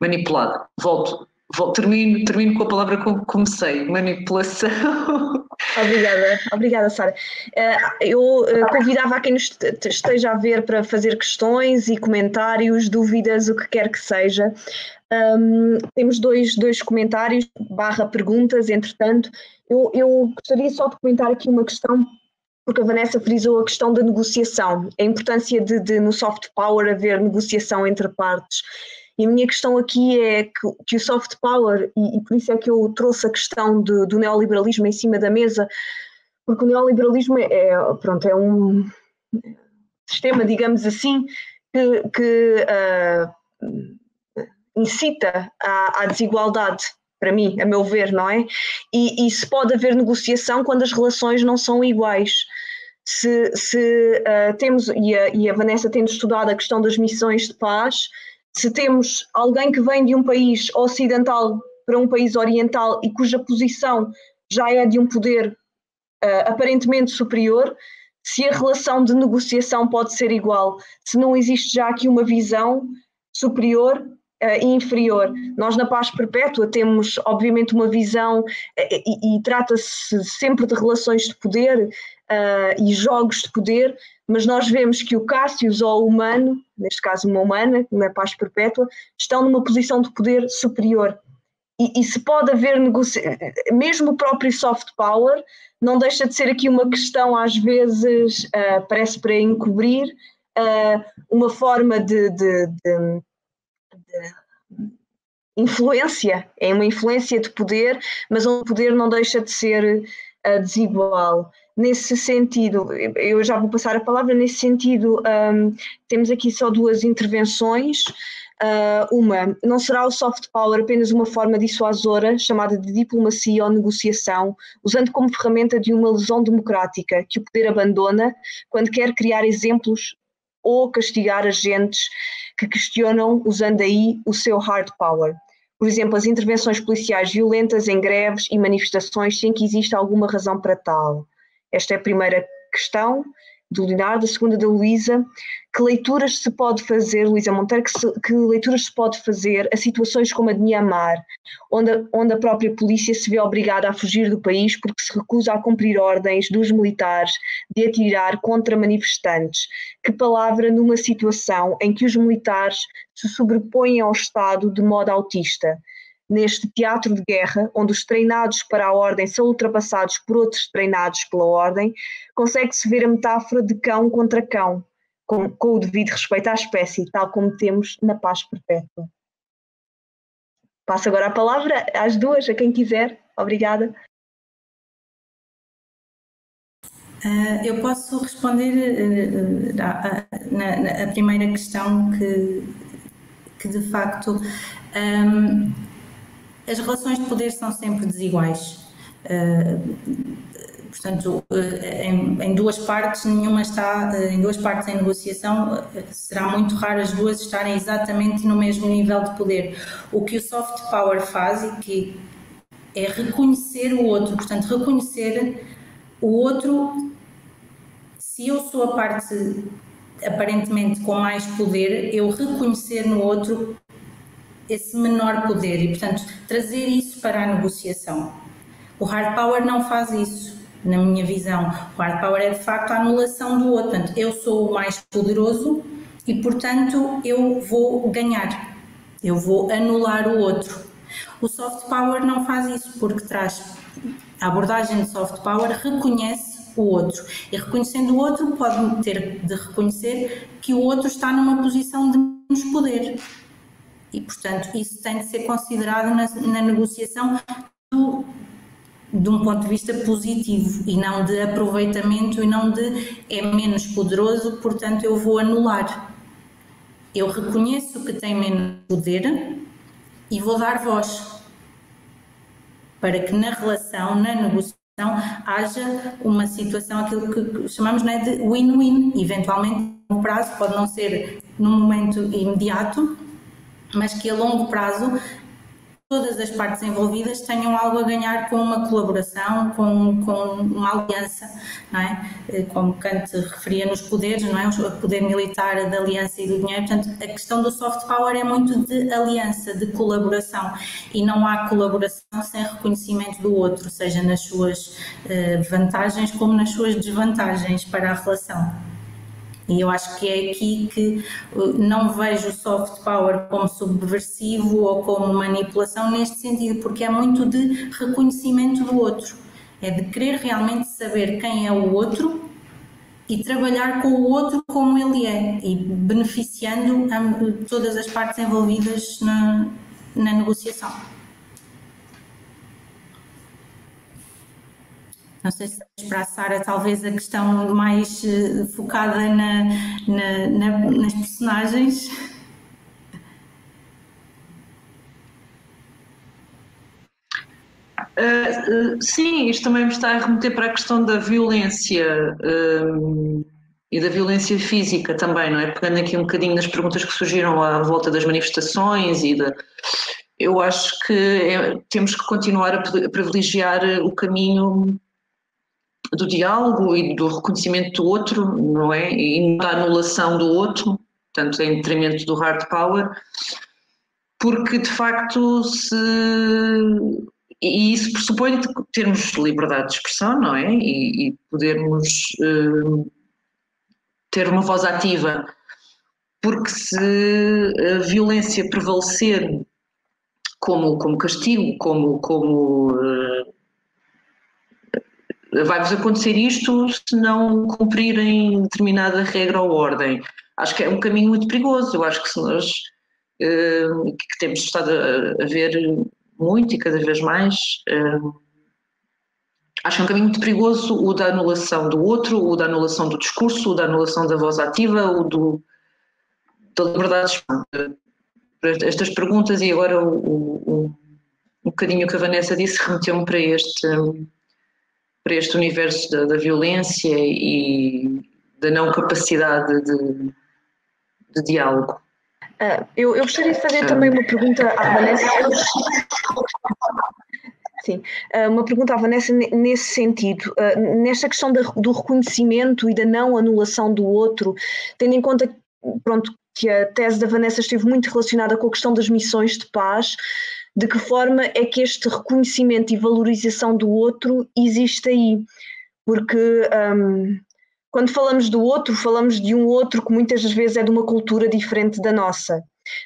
manipulada. Volto, termino, termino com a palavra que comecei, manipulação. Obrigada, obrigada Sara. Eh, eu eh, convidava a quem nos esteja a ver para fazer questões e comentários, dúvidas, o que quer que seja. Um, temos dois, dois comentários, barra perguntas, entretanto. Eu, eu gostaria só de comentar aqui uma questão, porque a Vanessa frisou a questão da negociação, a importância de, de no soft power haver negociação entre partes. E a minha questão aqui é que, que o soft power, e, e, por isso é que eu trouxe a questão de, do neoliberalismo em cima da mesa, porque o neoliberalismo é, é pronto, é um sistema, digamos assim, que, que uh, incita à, à, desigualdade, para mim, a meu ver, não é? E, e, se pode haver negociação quando as relações não são iguais. Se, se uh, temos, e a, e a Vanessa tendo estudado a questão das missões de paz, se temos alguém que vem de um país ocidental para um país oriental e cuja posição já é de um poder uh, aparentemente superior, se a relação de negociação pode ser igual, se não existe já aqui uma visão superior uh, e inferior. Nós na paz perpétua temos, obviamente, uma visão uh, e, e trata-se sempre de relações de poder e jogos de poder, mas nós vemos que o Cássius ou o humano, neste caso uma humana, na paz perpétua, estão numa posição de poder superior. E, e se pode haver negociação, mesmo o próprio soft power, não deixa de ser aqui uma questão, às vezes, uh, parece para encobrir uh, uma forma de, de, de, de influência, é uma influência de poder, mas o poder não deixa de ser uh, desigual nesse sentido, eu já vou passar a palavra, nesse sentido, um, temos aqui só duas intervenções. Uh, uma, não será o soft power apenas uma forma dissuasora, chamada de diplomacia ou negociação, usando como ferramenta de uma lesão democrática que o poder abandona quando quer criar exemplos ou castigar agentes que questionam, usando aí o seu hard power. Por exemplo, as intervenções policiais violentas em greves e manifestações sem que exista alguma razão para tal. Esta é a primeira questão do Leonardo, a segunda da Luísa. Que leituras se pode fazer, Luísa Monteiro, que, se, que, leituras se pode fazer a situações como a de Mianmar, onde, onde a própria polícia se vê obrigada a fugir do país porque se recusa a cumprir ordens dos militares de atirar contra manifestantes? Que palavra numa situação em que os militares se sobrepõem ao Estado de modo autista? Neste teatro de guerra, onde os treinados para a ordem são ultrapassados por outros treinados pela ordem, consegue-se ver a metáfora de cão contra cão, com, com o devido respeito à espécie, tal como temos na paz perpétua. Passo agora a palavra às duas, a quem quiser. Obrigada. Uh, eu posso responder uh, uh, na, na, a primeira questão que, que de facto um, as relações de poder são sempre desiguais. portanto, em, em, duas partes, nenhuma está, em duas partes em negociação, será muito raro as duas estarem exatamente no mesmo nível de poder. O que o soft power faz e que é reconhecer o outro, portanto, reconhecer o outro se eu sou a parte aparentemente com mais poder, eu reconhecer no outro esse menor poder e, portanto, trazer isso para a negociação. O hard power não faz isso, na minha visão. O hard power é de facto a anulação do outro. Portanto, eu sou o mais poderoso e, portanto, eu vou ganhar, eu vou anular o outro. O soft power não faz isso porque traz a abordagem de soft power reconhece o outro. E reconhecendo o outro, pode ter de reconhecer que o outro está numa posição de menos poder. E, portanto, isso tem de ser considerado na, na negociação do, de um ponto de vista positivo e não de aproveitamento e não de é menos poderoso, portanto eu vou anular. Eu reconheço que tem menos poder e vou dar voz para que na relação, na negociação, haja uma situação, aquilo que chamamos né, de win-win. Eventualmente, no prazo, pode não ser num momento imediato, mas que a longo prazo todas as partes envolvidas tenham algo a ganhar com uma colaboração, com, com uma aliança, não é? Eh, como Kant referia nos poderes, não é? O poder militar da aliança e do dinheiro. Portanto, a questão do soft power é muito de aliança, de colaboração. E não há colaboração sem reconhecimento do outro, seja nas suas eh, vantagens como nas suas desvantagens para a relação. E eu acho que é aqui que uh, não vejo o soft power como subversivo ou como manipulação neste sentido, porque é muito de reconhecimento do outro, é de querer realmente saber quem é o outro e trabalhar com o outro como ele é e beneficiando todas as partes envolvidas na, na negociação. Não sei se para a Sara talvez a questão mais uh, focada na, na, na, nas personagens. Uh, sim, isto também me está a remeter para a questão da violência e da violência física também, não é? Pegando aqui um bocadinho nas perguntas que surgiram à volta das manifestações e da. Eu acho que é, temos que continuar a privilegiar o caminho do diálogo e do reconhecimento do outro, não é? E da anulação do outro, portanto, em detrimento do hard power, porque de facto se. E isso pressupõe termos liberdade de expressão, não é? E, e podermos uh, ter uma voz ativa, porque se a violência prevalecer como, como castigo, como, como uh, vai-vos acontecer isto se não cumprirem determinada regra ou ordem. Acho que é um caminho muito perigoso. Eu acho que se nós uh, que temos estado a, ver muito e cada vez mais, uh, acho que é um caminho muito perigoso o da anulação do outro, o da anulação do discurso, o da anulação da voz ativa, o do, da liberdade de Estas perguntas e agora o, o, um bocadinho que a Vanessa disse remeteu-me para este para este universo da, da violência e da não capacidade de, de diálogo. Uh, eu, eu, gostaria de fazer também uma pergunta à Vanessa. Sim, uh, uma pergunta à Vanessa nesse sentido, nesta questão do reconhecimento e da não anulação do outro, tendo em conta pronto, que a tese da Vanessa esteve muito relacionada com a questão das missões de paz, de que forma é que este reconhecimento e valorização do outro existe aí. Porque um, quando falamos do outro, falamos de um outro que muitas vezes é de uma cultura diferente da nossa,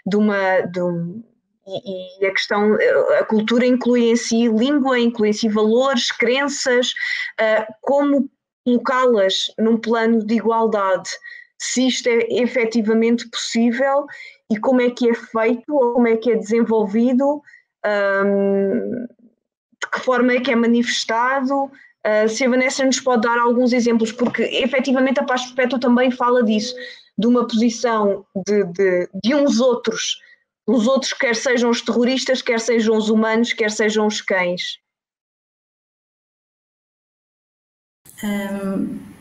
de uma. De um, e, e, a questão, a cultura inclui em si língua, inclui em si valores, crenças, uh, como colocá-las num plano de igualdade, se isto é efetivamente possível e como é que é feito ou como é que é desenvolvido um, de que forma é que é manifestado, Uh, se a Vanessa nos pode dar alguns exemplos, porque efetivamente a Paz Perpétua também fala disso, de uma posição de, de, de uns outros, os outros, quer sejam os terroristas, quer sejam os humanos, quer sejam os cães. Um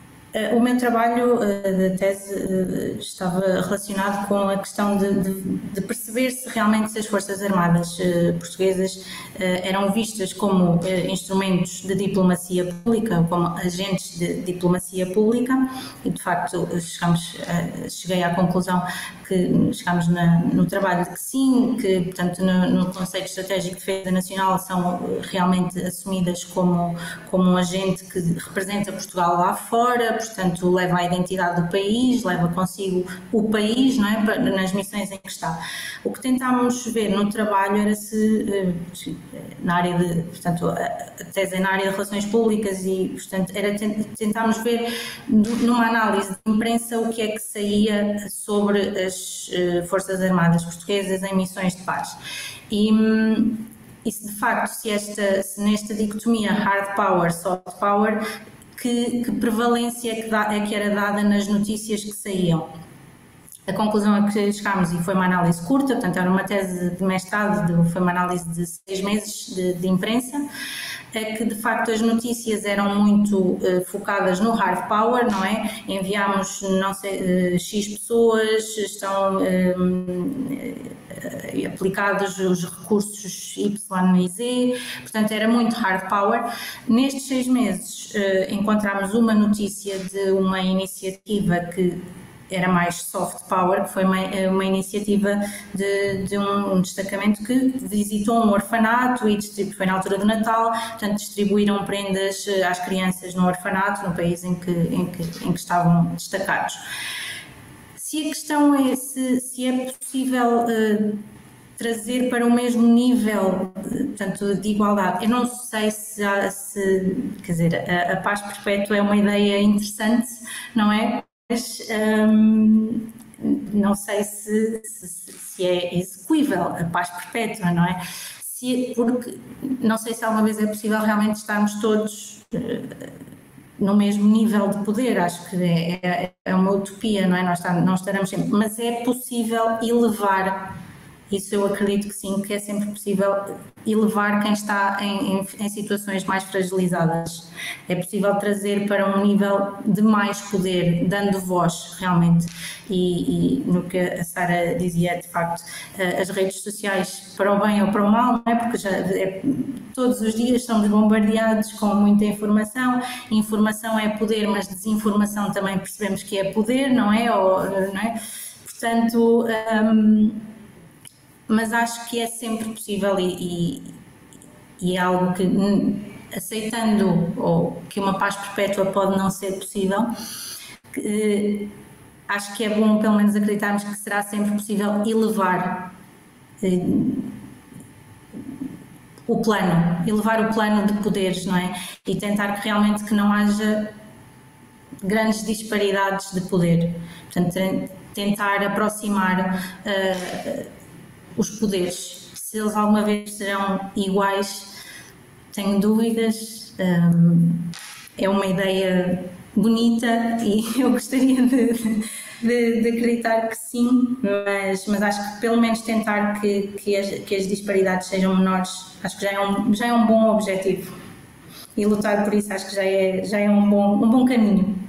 o meu trabalho eh, de tese eh, estava relacionado com a questão de, de, de, perceber se realmente se as Forças Armadas portuguesas eram vistas como instrumentos de diplomacia pública, como agentes de diplomacia pública, e de facto chegamos, cheguei à conclusão que chegamos na, no trabalho de que sim, que portanto no, no Conselho Estratégico de Defesa Nacional são realmente assumidas como, como um agente que representa Portugal lá fora, portanto leva a identidade do país, leva consigo o país não é, nas missões em que está. O que tentámos ver no trabalho era se, eh, na área de, portanto, a tese na área de relações públicas e, portanto, era tentámos ver numa análise de imprensa o que é que saía sobre as eh, Forças Armadas Portuguesas em missões de paz. E, e se de facto, se, esta, se nesta dicotomia hard power, soft power, que, que prevalência é que, dá, é que era dada nas notícias que saíam. A conclusão a que chegámos, e foi uma análise curta, portanto era uma tese de mestrado, de, foi uma análise de seis meses de, de imprensa, é que de facto as notícias eram muito uh, focadas no hard power, não é? Enviámos não sei, uh, X pessoas, estão uh, aplicados os recursos Y e Z, portanto era muito hard power. Nestes seis meses encontramos uma notícia de uma iniciativa que era mais soft power, que foi uma, uma iniciativa de, de, um destacamento que visitou um orfanato e foi na altura do Natal, portanto distribuíram prendas eh, às crianças no orfanato, no país em que, em que, em que estavam destacados. Se a questão é se, se é possível uh, trazer para o mesmo nível eh, portanto, de igualdade. Eu não sei se, há, se quer dizer, a, a, paz perpétua é uma ideia interessante, não é? mas hum, não sei se, se, se, é execuível a paz perpétua, não é? Se, porque não sei se alguma vez é possível realmente estarmos todos uh, no mesmo nível de poder, acho que é, é, é uma utopia, não é? Nós não estaremos sempre, mas é possível elevar isso eu acredito que sim, que é sempre possível elevar quem está em, em, em, situações mais fragilizadas. É possível trazer para um nível de mais poder, dando voz realmente. E, e no que a Sara dizia, de facto, eh, as redes sociais, para o bem ou para o mal, não é? porque já é, todos os dias somos bombardeados com muita informação. Informação é poder, mas desinformação também percebemos que é poder, não é? Ou, não é? Portanto. Um, mas acho que é sempre possível e, e, e é algo que, aceitando ou que uma paz perpétua pode não ser possível, que, acho que é bom pelo menos acreditarmos que será sempre possível elevar eh, o plano, elevar o plano de poderes, não é? E tentar que realmente que não haja grandes disparidades de poder. Portanto, tentar aproximar uh, os poderes. Se eles alguma vez serão iguais, tenho dúvidas. Um, é uma ideia bonita e eu gostaria de, de, de, acreditar que sim, mas, mas acho que pelo menos tentar que, que, as, que as disparidades sejam menores, acho que já é um, já é um bom objetivo. E lutar por isso acho que já é, já é um, bom, um bom caminho.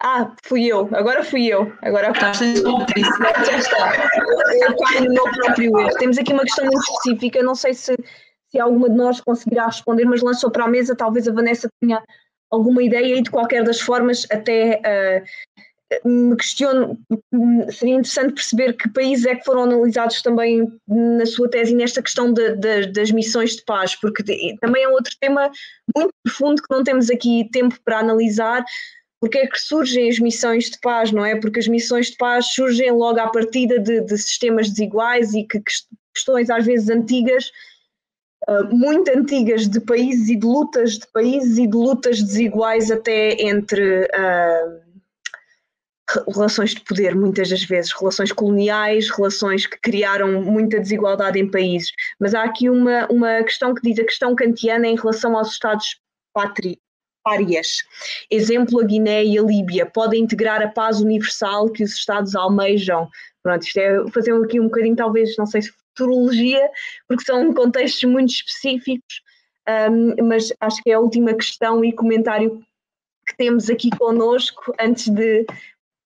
Ah, fui eu, agora fui eu. Agora sem Já está. Eu caio no meu próprio erro. Temos aqui uma questão muito específica, não sei se, se alguma de nós conseguirá responder, mas lançou para a mesa, talvez a Vanessa tenha alguma ideia e de qualquer das formas até uh, me questiono, seria interessante perceber que países é que foram analisados também na sua tese nesta questão de, de, das missões de paz, porque também é outro tema muito profundo que não temos aqui tempo para analisar, porque é que surgem as missões de paz, não é? Porque as missões de paz surgem logo à partida de, de sistemas desiguais e que questões às vezes antigas uh, muito antigas de países e de lutas de países e de lutas desiguais até entre uh, relações de poder, muitas das vezes, relações coloniais, relações que criaram muita desigualdade em países. Mas há aqui uma, uma questão que diz a questão kantiana em relação aos Estados pátri, párias. Exemplo, a Guiné e a Líbia podem integrar a paz universal que os Estados almejam. Pronto, isto é fazer aqui um bocadinho, talvez, não sei se futurologia, porque são contextos muito específicos, um, mas acho que é a última questão e comentário que temos aqui conosco antes de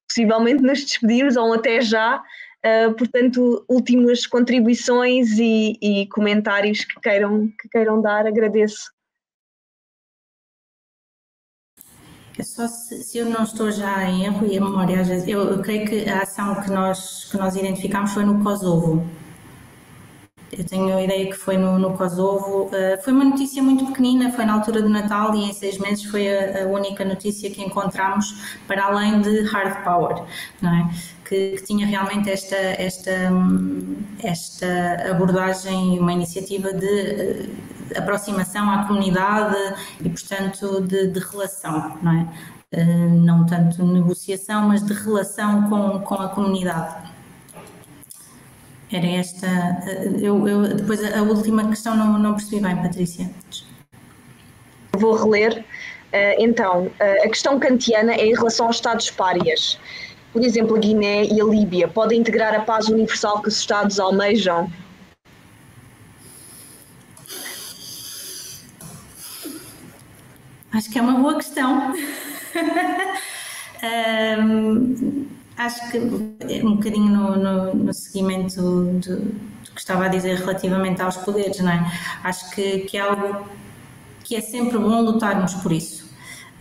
possivelmente nos despedirmos ou até já. Uh, portanto, últimas contribuições e, e, comentários que queiram, que queiram dar, agradeço. Só se, se, eu não estou já em erro e a memória, eu, eu creio que a ação que nós, que nós identificámos foi no Kosovo. Eu tenho a ideia que foi no, no Kosovo. Uh, foi uma notícia muito pequenina, foi na altura do Natal e em seis meses foi a, a única notícia que encontramos para além de hard power, não é? Que, que, tinha realmente esta, esta, esta abordagem, uma iniciativa de aproximação à comunidade e, portanto, de, de relação, não é? Uh, não tanto negociação, mas de relação com, com a comunidade. Era esta. Eh, eu, eu, depois a, última questão não, não percebi bem, Patrícia. Vou reler. Uh, então, a questão kantiana é em relação aos Estados párias. Por exemplo, a Guiné e a Líbia podem integrar a paz universal que os Estados almejam? Acho que é uma boa questão. um, Acho que um bocadinho no, no, no seguimento do, do, que estava a dizer relativamente aos poderes, não é? Acho que, que é algo que é sempre bom lutarmos por isso.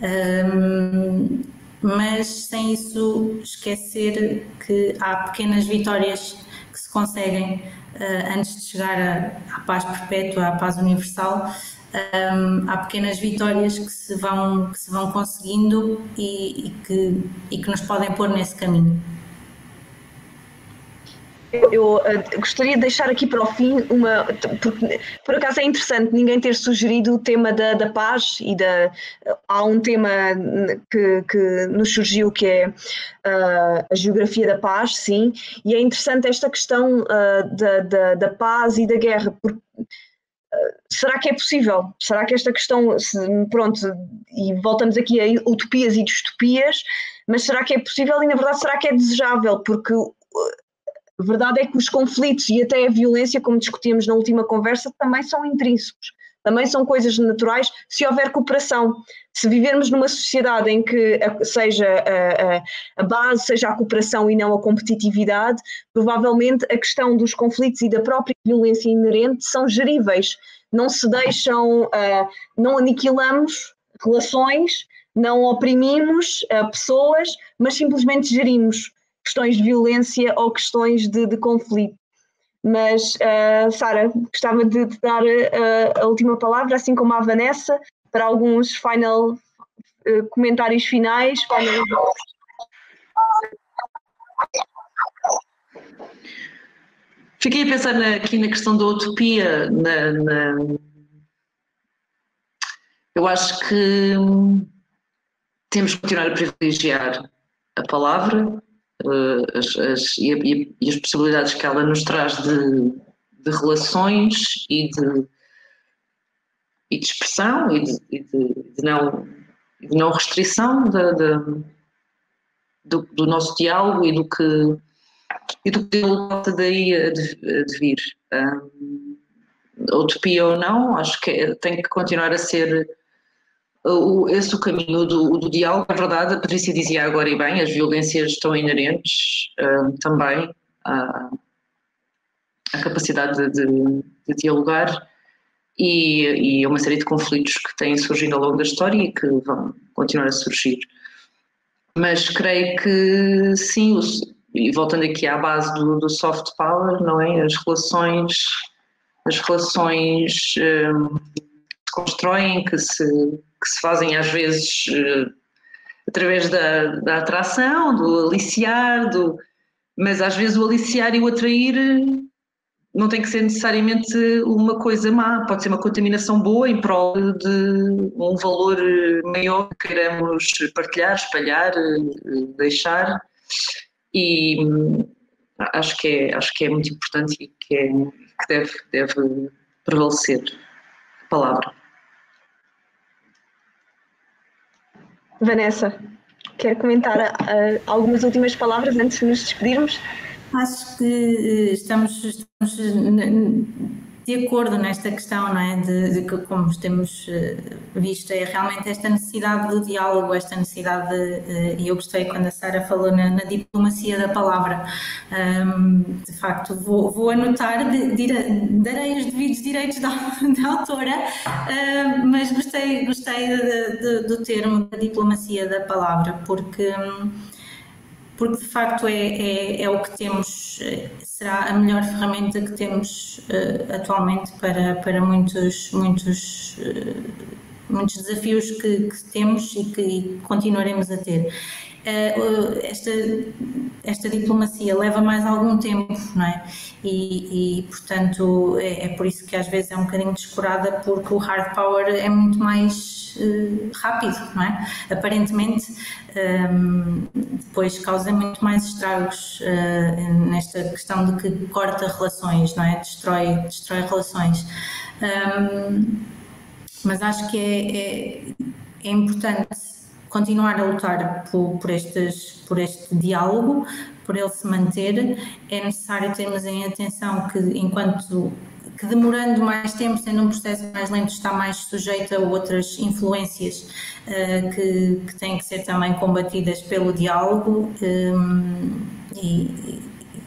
Um, mas sem isso esquecer que há pequenas vitórias que se conseguem uh, antes de chegar à paz perpétua, à paz universal, um, há pequenas vitórias que se vão, que se vão conseguindo e, e, que, e que nos podem pôr nesse caminho. Eu uh, gostaria de deixar aqui para o fim uma. Porque, por acaso é interessante ninguém ter sugerido o tema da, da paz e da. Há um tema que, que nos surgiu que é uh, a geografia da paz, sim, e é interessante esta questão uh, da, da, da paz e da guerra, porque será que é possível? Será que esta questão, pronto, e voltamos aqui a utopias e distopias, mas será que é possível e na verdade será que é desejável? Porque a verdade é que os conflitos e até a violência, como discutíamos na última conversa, também são intrínsecos também são coisas naturais se houver cooperação. Se vivermos numa sociedade em que seja a, a, a, base, seja a cooperação e não a competitividade, provavelmente a questão dos conflitos e da própria violência inerente são geríveis. Não se deixam, uh, não aniquilamos relações, não oprimimos uh, pessoas, mas simplesmente gerimos questões de violência ou questões de, de conflito. Mas, uh, Sara, gostava de dar uh, a última palavra, assim como a Vanessa, para alguns final uh, comentários finais. Final... Fiquei a pensar na, aqui na questão da utopia. Na, na... Eu acho que temos que continuar a privilegiar a palavra, as, as, e, a, e, as possibilidades que ela nos traz de, de relações e de, e de expressão e de, e de, não, de não restrição do, do, nosso diálogo e do que e do que volta daí a de, vir. Um, utopia ou não, acho que é, tem que continuar a ser o, esse o caminho do, do, diálogo. É verdade, a Patrícia dizia agora e bem, as violências estão inerentes uh, também à, à capacidade de, de, dialogar e, e uma série de conflitos que têm surgido ao longo da história e que vão continuar a surgir. Mas creio que sim, e voltando aqui à base do, do soft power, não é? As relações, as relações um, se constroem, que se que se fazem às vezes uh, através da, da atração, do aliciar, do, mas às vezes o aliciar e o atrair não tem que ser necessariamente uma coisa má, pode ser uma contaminação boa em prol de um valor maior que queiramos partilhar, espalhar, deixar e acho que é, acho que é muito importante e que, é, que deve, deve prevalecer a palavra. Vanessa, quer comentar uh, algumas últimas palavras antes de nos despedirmos? Acho que eh, estamos, estamos de acordo nesta questão, não é? De, de, que, como temos eh, visto, é realmente esta necessidade do diálogo, esta necessidade, eh, e eu gostei quando a Sara falou na, na, diplomacia da palavra. Um, de facto, vou, vou anotar, de, de, darei os devidos direitos da, da autora, mas gostei, gostei do termo da diplomacia da palavra, porque. Porque de facto é, é, é, o que temos, será a melhor ferramenta que temos uh, atualmente para, para muitos, muitos, uh, muitos desafios que, que, temos e que continuaremos a ter. Uh, esta, esta diplomacia leva mais algum tempo, não é? E, e portanto, é, é, por isso que às vezes é um bocadinho descurada, porque o hard power é muito mais rápido, não é? Aparentemente um, depois causa muito mais estragos uh, nesta questão de que corta relações, não é? Destrói, destrói relações. Um, mas acho que é, é, é, importante continuar a lutar por, por, estes, por este diálogo, por ele se manter. É necessário termos em atenção que, enquanto que demorando mais tempo, sendo um processo mais lento, está mais sujeito a outras influências uh, que, que, têm que ser também combatidas pelo diálogo um, e,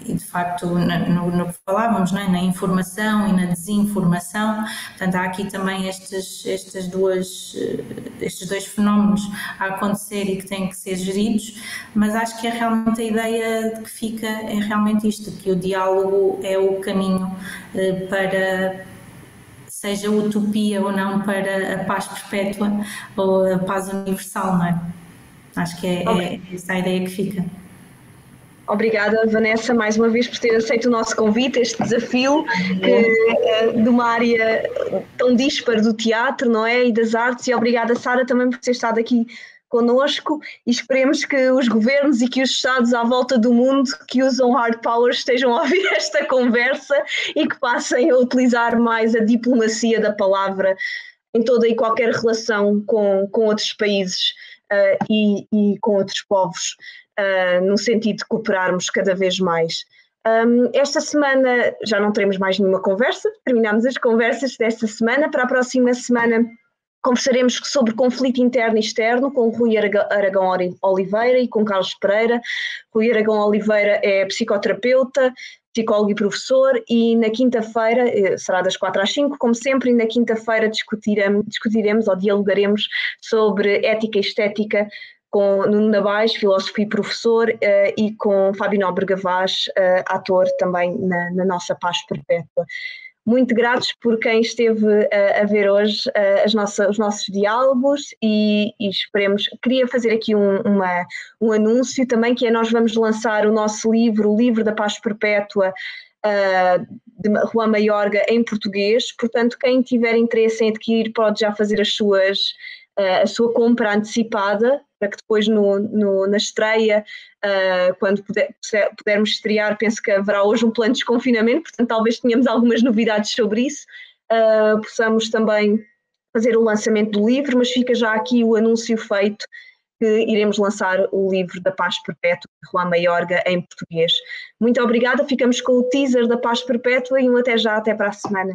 e, de facto no, no, que falávamos, é? na informação e na desinformação, portanto há aqui também estes, estas duas, eh, estes dois fenómenos a acontecer e que têm que ser geridos, mas acho que é realmente a ideia que fica é realmente isto, que o diálogo é o caminho eh, para seja utopia ou não para a paz perpétua ou a paz universal, não é? Acho que é, okay. é essa a ideia que fica. Obrigada, Vanessa, mais uma vez por ter aceito o nosso convite, este desafio que, eh, de uma área tão dispar do teatro, não é? E das artes. E obrigada, Sara, também por ter estado aqui conosco e esperemos que os governos e que os Estados à volta do mundo que usam hard power estejam a ouvir esta conversa e que passem a utilizar mais a diplomacia da palavra em toda e qualquer relação com, com outros países uh, e, e com outros povos uh, no sentido de cooperarmos cada vez mais. Um, esta semana já não teremos mais nenhuma conversa, terminamos as conversas desta semana. Para a próxima semana conversaremos sobre conflito interno e externo com Rui Aragão Oliveira e com Carlos Pereira. Rui Aragão Oliveira é psicoterapeuta, psicólogo e professor, e na quinta-feira, eh, será das quatro às cinco, como sempre, e na quinta-feira discutiremos, discutiremos ou dialogaremos sobre ética e estética com Nuno Nabais, filósofo e professor, uh, e com Fábio Nóbrega Vaz, uh, ator também na, na, nossa Paz Perpétua. Muito gratos por quem esteve uh, a ver hoje nossa, os nossos diálogos e, e, esperemos. Queria fazer aqui um, uma, um anúncio também, que é nós vamos lançar o nosso livro, o Livro da Paz Perpétua, de Juan Maiorga em português, portanto, quem tiver interesse em adquirir pode já fazer as suas, a sua compra antecipada para que depois no, no na estreia, uh, quando puder, pudermos estrear, penso que haverá hoje um plano de desconfinamento, portanto talvez tenhamos algumas novidades sobre isso, uh, possamos também fazer o lançamento do livro, mas fica já aqui o anúncio feito que iremos lançar o livro da Paz Perpétua de Juan Maiorga em português. Muito obrigada, ficamos com o teaser da Paz Perpétua e um até já, até para a semana.